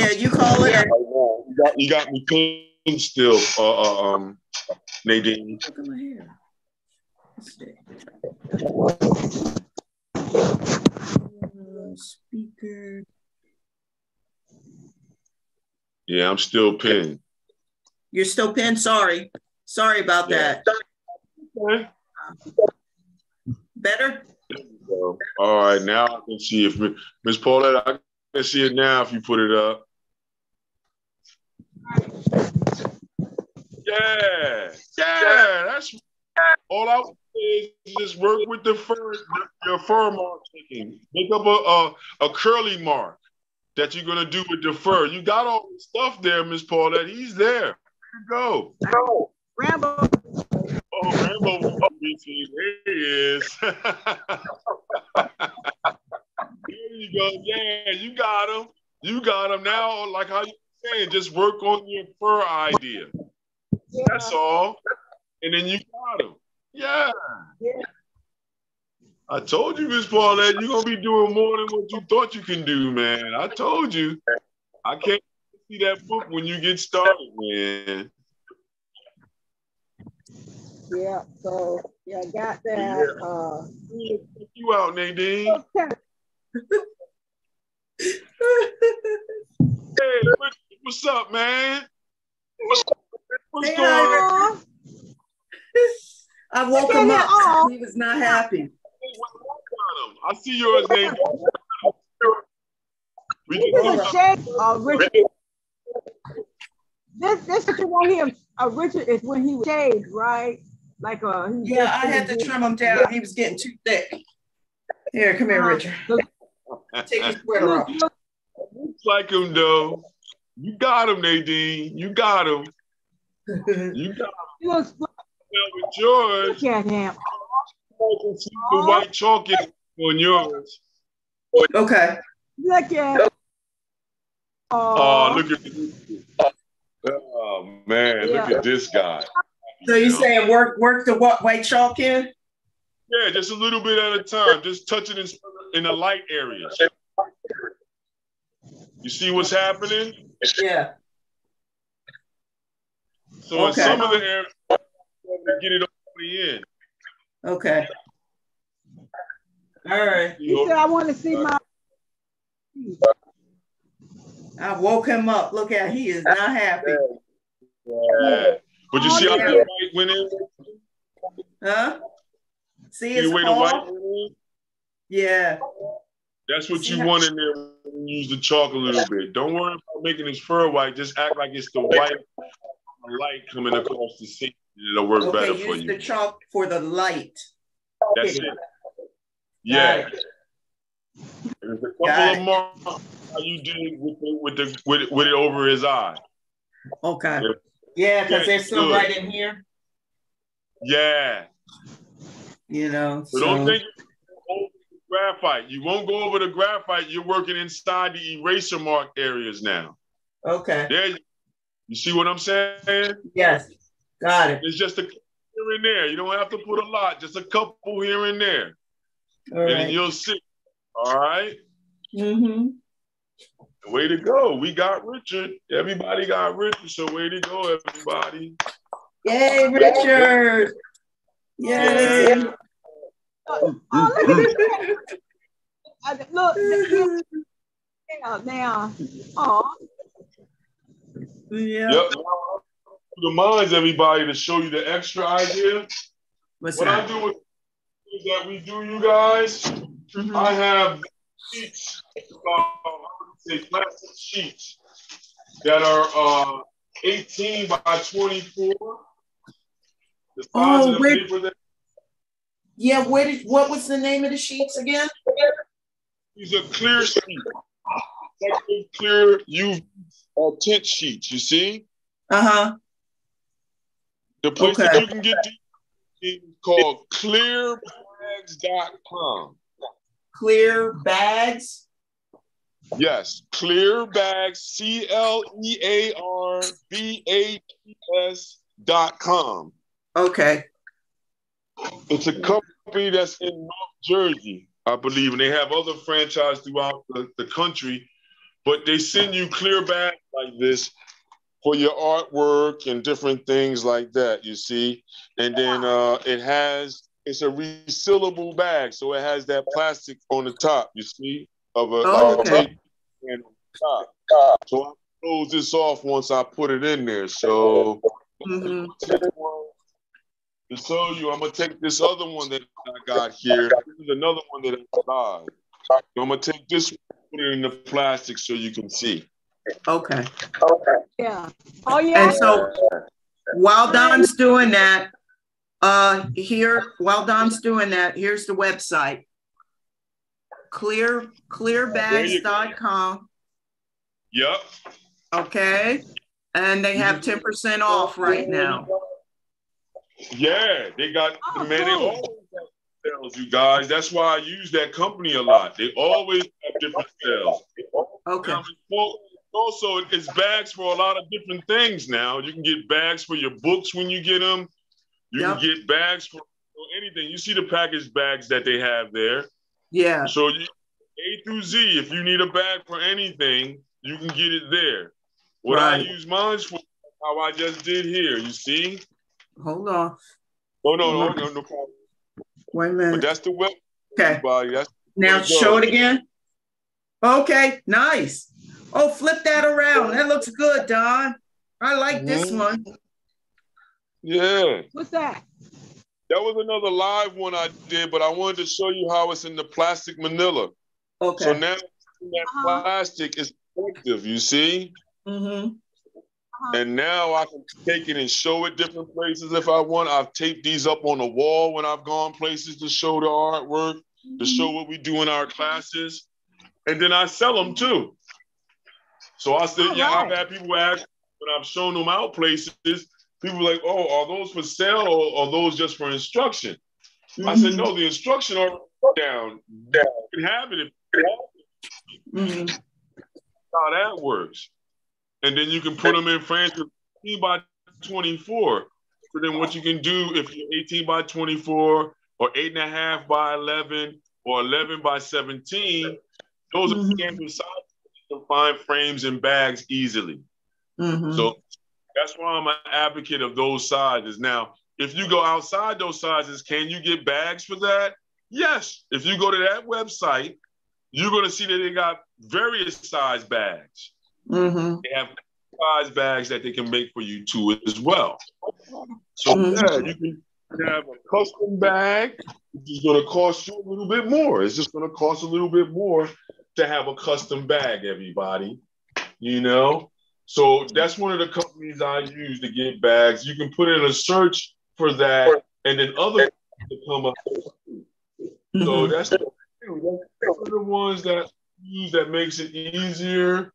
yeah, you call it. you got, you got me clean still, uh, uh, um, Nadine. Look at my hair. Uh, Speaker. Yeah, I'm still pinned. You're still pinned. Sorry. Sorry about Yeah. that. Okay. Better? So, all right, now I can see if Miss Paulette, I can see it now if you put it up. Yeah, yeah, that's all I would say is just work with the fur, your fur mark taking. Make up a, a, a curly mark that you're gonna do with the fur. You got all the stuff there, Miss Paulette. He's there. There you go. Rambo. Oh, Rambo, there he is. *laughs* there you go. Yeah, you got him. You got him now. Like how you saying, just work on your fur idea. Yeah. That's all. And then you got him. Yeah. Yeah. I told you, Miss Paulette, you're gonna be doing more than what you thought you can do, man. I told you. I can't see that book when you get started, man. Yeah. So yeah, got that. Uh, Check you out, Nadine. *laughs* okay. Hey, what- what's up, man? What's, what's Hey, going on? I woke Look him up. it all. He was not happy. I see yours, Nadine. This is a shake, uh, Richard. This this is what you want him. Uh, Richard is when he was shaved, right? Like uh. he Yeah, I had to trim him down. He was getting too thick. Here, come here, Uh, Richard. Take your *laughs* sweater off. Looks like him though. You got him, Nadine. You got him. *laughs* You got him look, with yours. look at him. You can see the white chalk is on yours. okay. Look at. Oh, look at. Oh man, look at this guy. So you saying work work the what white chalk in? Yeah, just a little bit at a time. Just touch it in, in the light areas. You see what's happening? Yeah. So in some of the areas, get it all the way in. Okay. All right. He said, "I want to see my." I woke him up. Look at he is not happy. Yeah. But you oh, see how the white went in? Huh? See his the way white paw? went in? Yeah. That's what See you want in there when you use the chalk a little bit. Don't worry about making his fur white. Just act like it's the white light coming across the scene. It'll work better Okay, for use the chalk for the light. That's it. Yeah. There's a couple of marks how you did with the, with the with, it- with it over his eye. Okay. Yeah, because there's some good. right in here. Yeah. You know. So So don't think you over the graphite. You won't go over the graphite. You're working inside the eraser mark areas now. okay. There you, you see what I'm saying? Yes. Got it. It's just a here and there. You don't have to put a lot, just a couple here and there. All And then right. you'll see. All right. Mm-hmm. Way to go. We got Richard. Everybody got Richard. So way to go, everybody. Yay, Richard. Yay. Oh, oh, look at this. Look, now, now. Oh. Yeah. Yep. The minds, everybody, to show you the extra idea. What's what that? I do with that we do, you guys. Mhm. I have sheets, uh, I would say plastic sheets that are uh, 18 by 24. The size Oh, of the paper that Yeah, where did what was the name of the sheets again? these are clear sheets. Clear UV uh, tint sheets. You see, Uh-huh. the place Okay. that you can get these is called clearbags.com. Clear bags. Yes, clear bags, C L E A R B A G S dot com. Okay. It's a company that's in North Jersey, I believe, and they have other franchise throughout the, the country. But they send you clear bags like this for your artwork and different things like that, you see. And then uh, it has it's a resealable bag, so it has that plastic on the top, you see, of a, Oh, of a okay. tape and on top. So I close this off once I put it in there. So Mhm. to show you, I'm gonna take this other one that I got here. This is another one that I got. So I'm gonna take this one, put it in the plastic so you can see. Okay. Okay. Yeah. Oh, yeah. And so while Don's doing that, uh here, while Don's doing that, here's the website. Clear clearbags.com. Yep. Okay. And they have 10% off right now. Yeah, they got Oh, man. They cool. always have sales, you guys. That's why I use that company a lot. They always have different sales. Okay. Now, also, it's bags for a lot of different things now. You can get bags for your books when you get them. You Yep. can get bags for anything. You see the package bags that they have there. Yeah. So you, A through Z, if you need a bag for anything, you can get it there. What I use mine for, how I just did here. You see? Hold on. Oh no, no, no, no problem. Wait a But that's the web, Okay. everybody. That's Now show it again. Okay, nice. Oh, flip that around. That looks good, Don. I like this Mhm. one. yeah. What's that? That was another live one I did, but I wanted to show you how it's in the plastic manila. Okay. So now that Uh-huh. plastic is protective, you see? mm-hmm. And now I can take it and show it different places if I want. I've taped these up on the wall when I've gone places to show the artwork, to show what we do in our classes. And then I sell them too. So I said, All yeah, I've had people ask when I've shown them out places, people were like, oh, are those for sale or are those just for instruction? I said, no, the instruction are down. down. You can have it if Mhm. how that works. And then you can put them in frames with 18 by 24. So then what you can do if you're 18 by 24 or eight and a half by 11 or 11 by 17, those Mhm. are standard sizes. You can find frames and bags easily. Mhm. So that's why I'm an advocate of those sizes. Now, if you go outside those sizes, can you get bags for that? Yes. If you go to that website, you're going to see that they got various size bags. Mhm. They have size bags that they can make for you too as well. So Mhm. yeah, you can have a custom bag, which is going to cost you a little bit more. It's just going to cost a little bit more to have a custom bag, everybody. You know? So that's one of the companies I use to get bags. You can put in a search for that, and then other to come up. So Mhm. that's, that's one of the ones that I use that makes it easier.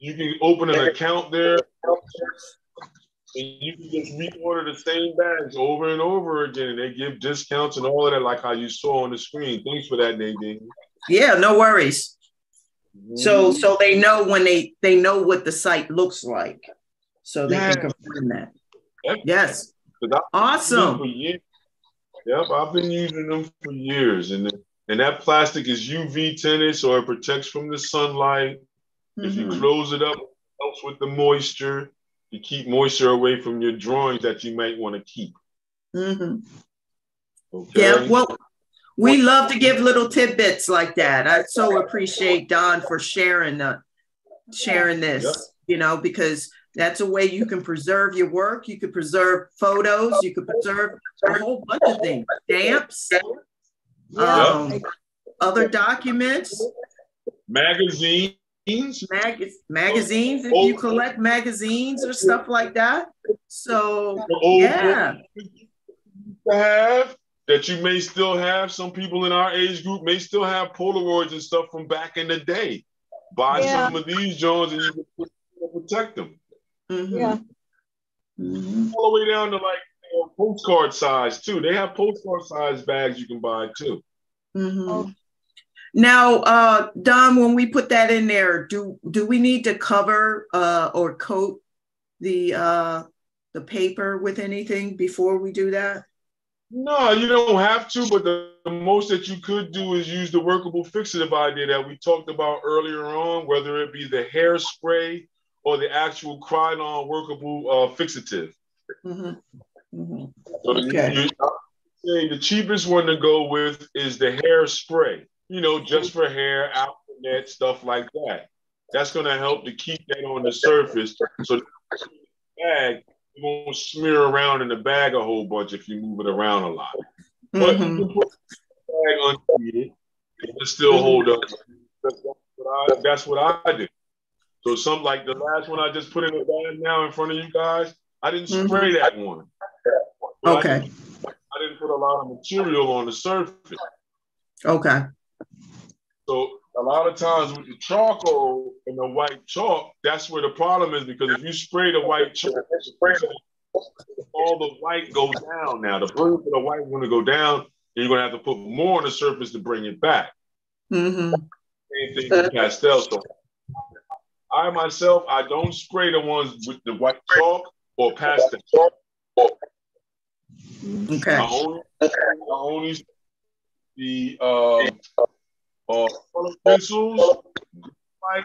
You can open an account there, and you can just reorder the same bags over and over again. And they give discounts and all of that, like how you saw on the screen. Thanks for that, Nadine. Yeah, no worries. So Mm-hmm. so they know when they they know what the site looks like. So they Yeah. can confirm that. Yep. Yes. 'Cause Awesome. Yep, I've been using them for years, and and that plastic is UV tinted, so it protects from the sunlight. Mm-hmm. If you mm-hmm. close it up, it helps with the moisture. You keep moisture away from your drawings that you might want to keep. Mm-hmm. Okay. Yeah, well, we love to give little tidbits like that. I so appreciate Don for sharing uh, sharing this. Yep. You know, because that's a way you can preserve your work. You could preserve photos. You could preserve a whole bunch of things. Stamps, um, other documents, magazines. Mag- magazines, if you collect magazines or stuff like that. So, yeah. Have that you may still have some people in our age group may still have Polaroids and stuff from back in the day. Buy yeah. some of these Jones and you can protect them. Mm-hmm. Yeah. Mm-hmm. All the way down to like you know, postcard size too. They have postcard size bags you can buy too. Mm-hmm. Oh. Now, uh, Don, when we put that in there, do do we need to cover uh, or coat the uh, the paper with anything before we do that? No, you don't have to, but the, the, most that you could do is use the workable fixative idea that we talked about earlier on, whether it be the hairspray or the actual Krylon workable uh, fixative. Mm-hmm. Mm-hmm. So okay. You, you, the cheapest one to go with is the hairspray, you know, just for hair, alphabet, stuff like that. That's going to help to keep that on the surface. So bag won't smear around in the bag a whole bunch if you move it around a lot. But mm-hmm. you can put the bag untreated, it still hold up. That's what, I, that's what I do. So something like the last one I just put in the bag now in front of you guys, I didn't mm-hmm. spray that one. But okay. I didn't, I didn't put a lot of material on the surface. Okay. So a lot of times with the charcoal and the white chalk, that's where the problem is because if you spray the white chalk, all the white goes down now. The blue for the white going to go down, you're going to have to put more on the surface to bring it back. Mm-hmm. Same thing with pastel. So I myself, I don't spray the ones with the white chalk or pastel. Okay. I only, I only the uh, uh, color pencils, white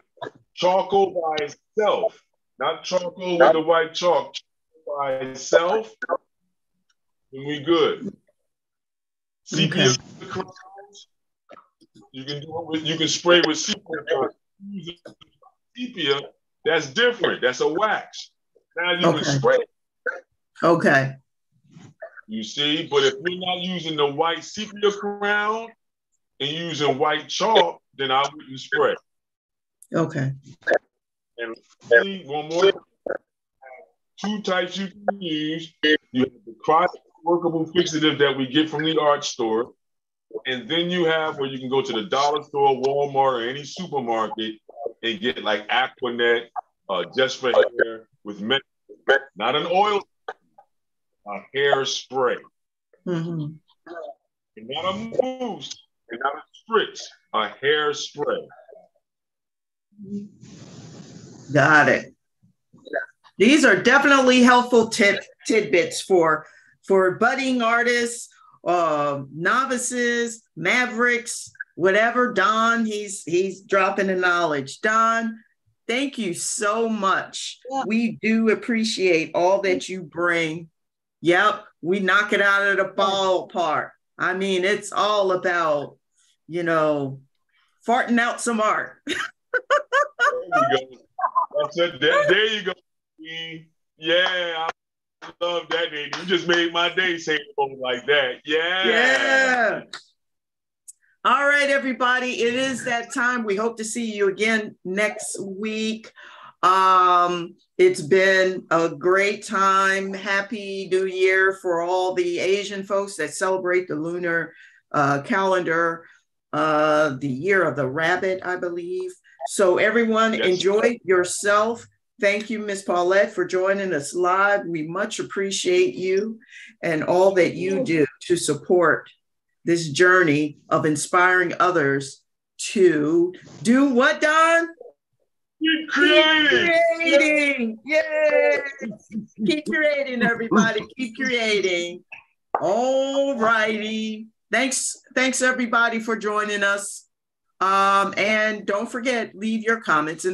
charcoal by itself, not charcoal with the white chalk by itself, and we good. Okay. you can do it with, you can spray with sepia. Sepia, that's different. That's a wax. Now you okay. can spray. Okay. You see, but if we're not using the white sepia crown, and using white chalk, then I wouldn't spray. Okay. And one more. Two types you can use. You have the cross workable fixative that we get from the art store. And then you have where you can go to the dollar store, Walmart, or any supermarket and get like Aqua Net, uh, just for hair with not an oil, a hair spray. Mm-hmm. And not a mousse, and not a spritz, a hairspray. Got it. These are definitely helpful tip, tidbits for for budding artists, uh, novices, mavericks, whatever. Don, he's he's dropping the knowledge. Don, thank you so much. Yeah. We do appreciate all that you bring. Yep, we knock it out of the ballpark. I mean, it's all about you know, farting out some art. *laughs* there you go. That's it. There, there you go. Yeah, I love that name. You just made my day saying like that. Yeah. Yeah. All right, everybody. It is that time. We hope to see you again next week. Um, it's been a great time. Happy New Year for all the Asian folks that celebrate the lunar uh, calendar uh, the year of the rabbit, I believe. So everyone yes. enjoy yourself. Thank you, Miss Paulette, for joining us live. We much appreciate you and all that you do to support this journey of inspiring others to do what, Don? Keep creating. Keep creating. Yay. Keep creating, everybody. Keep creating. All righty. Thanks, thanks everybody for joining us. Um, and don't forget, leave your comments in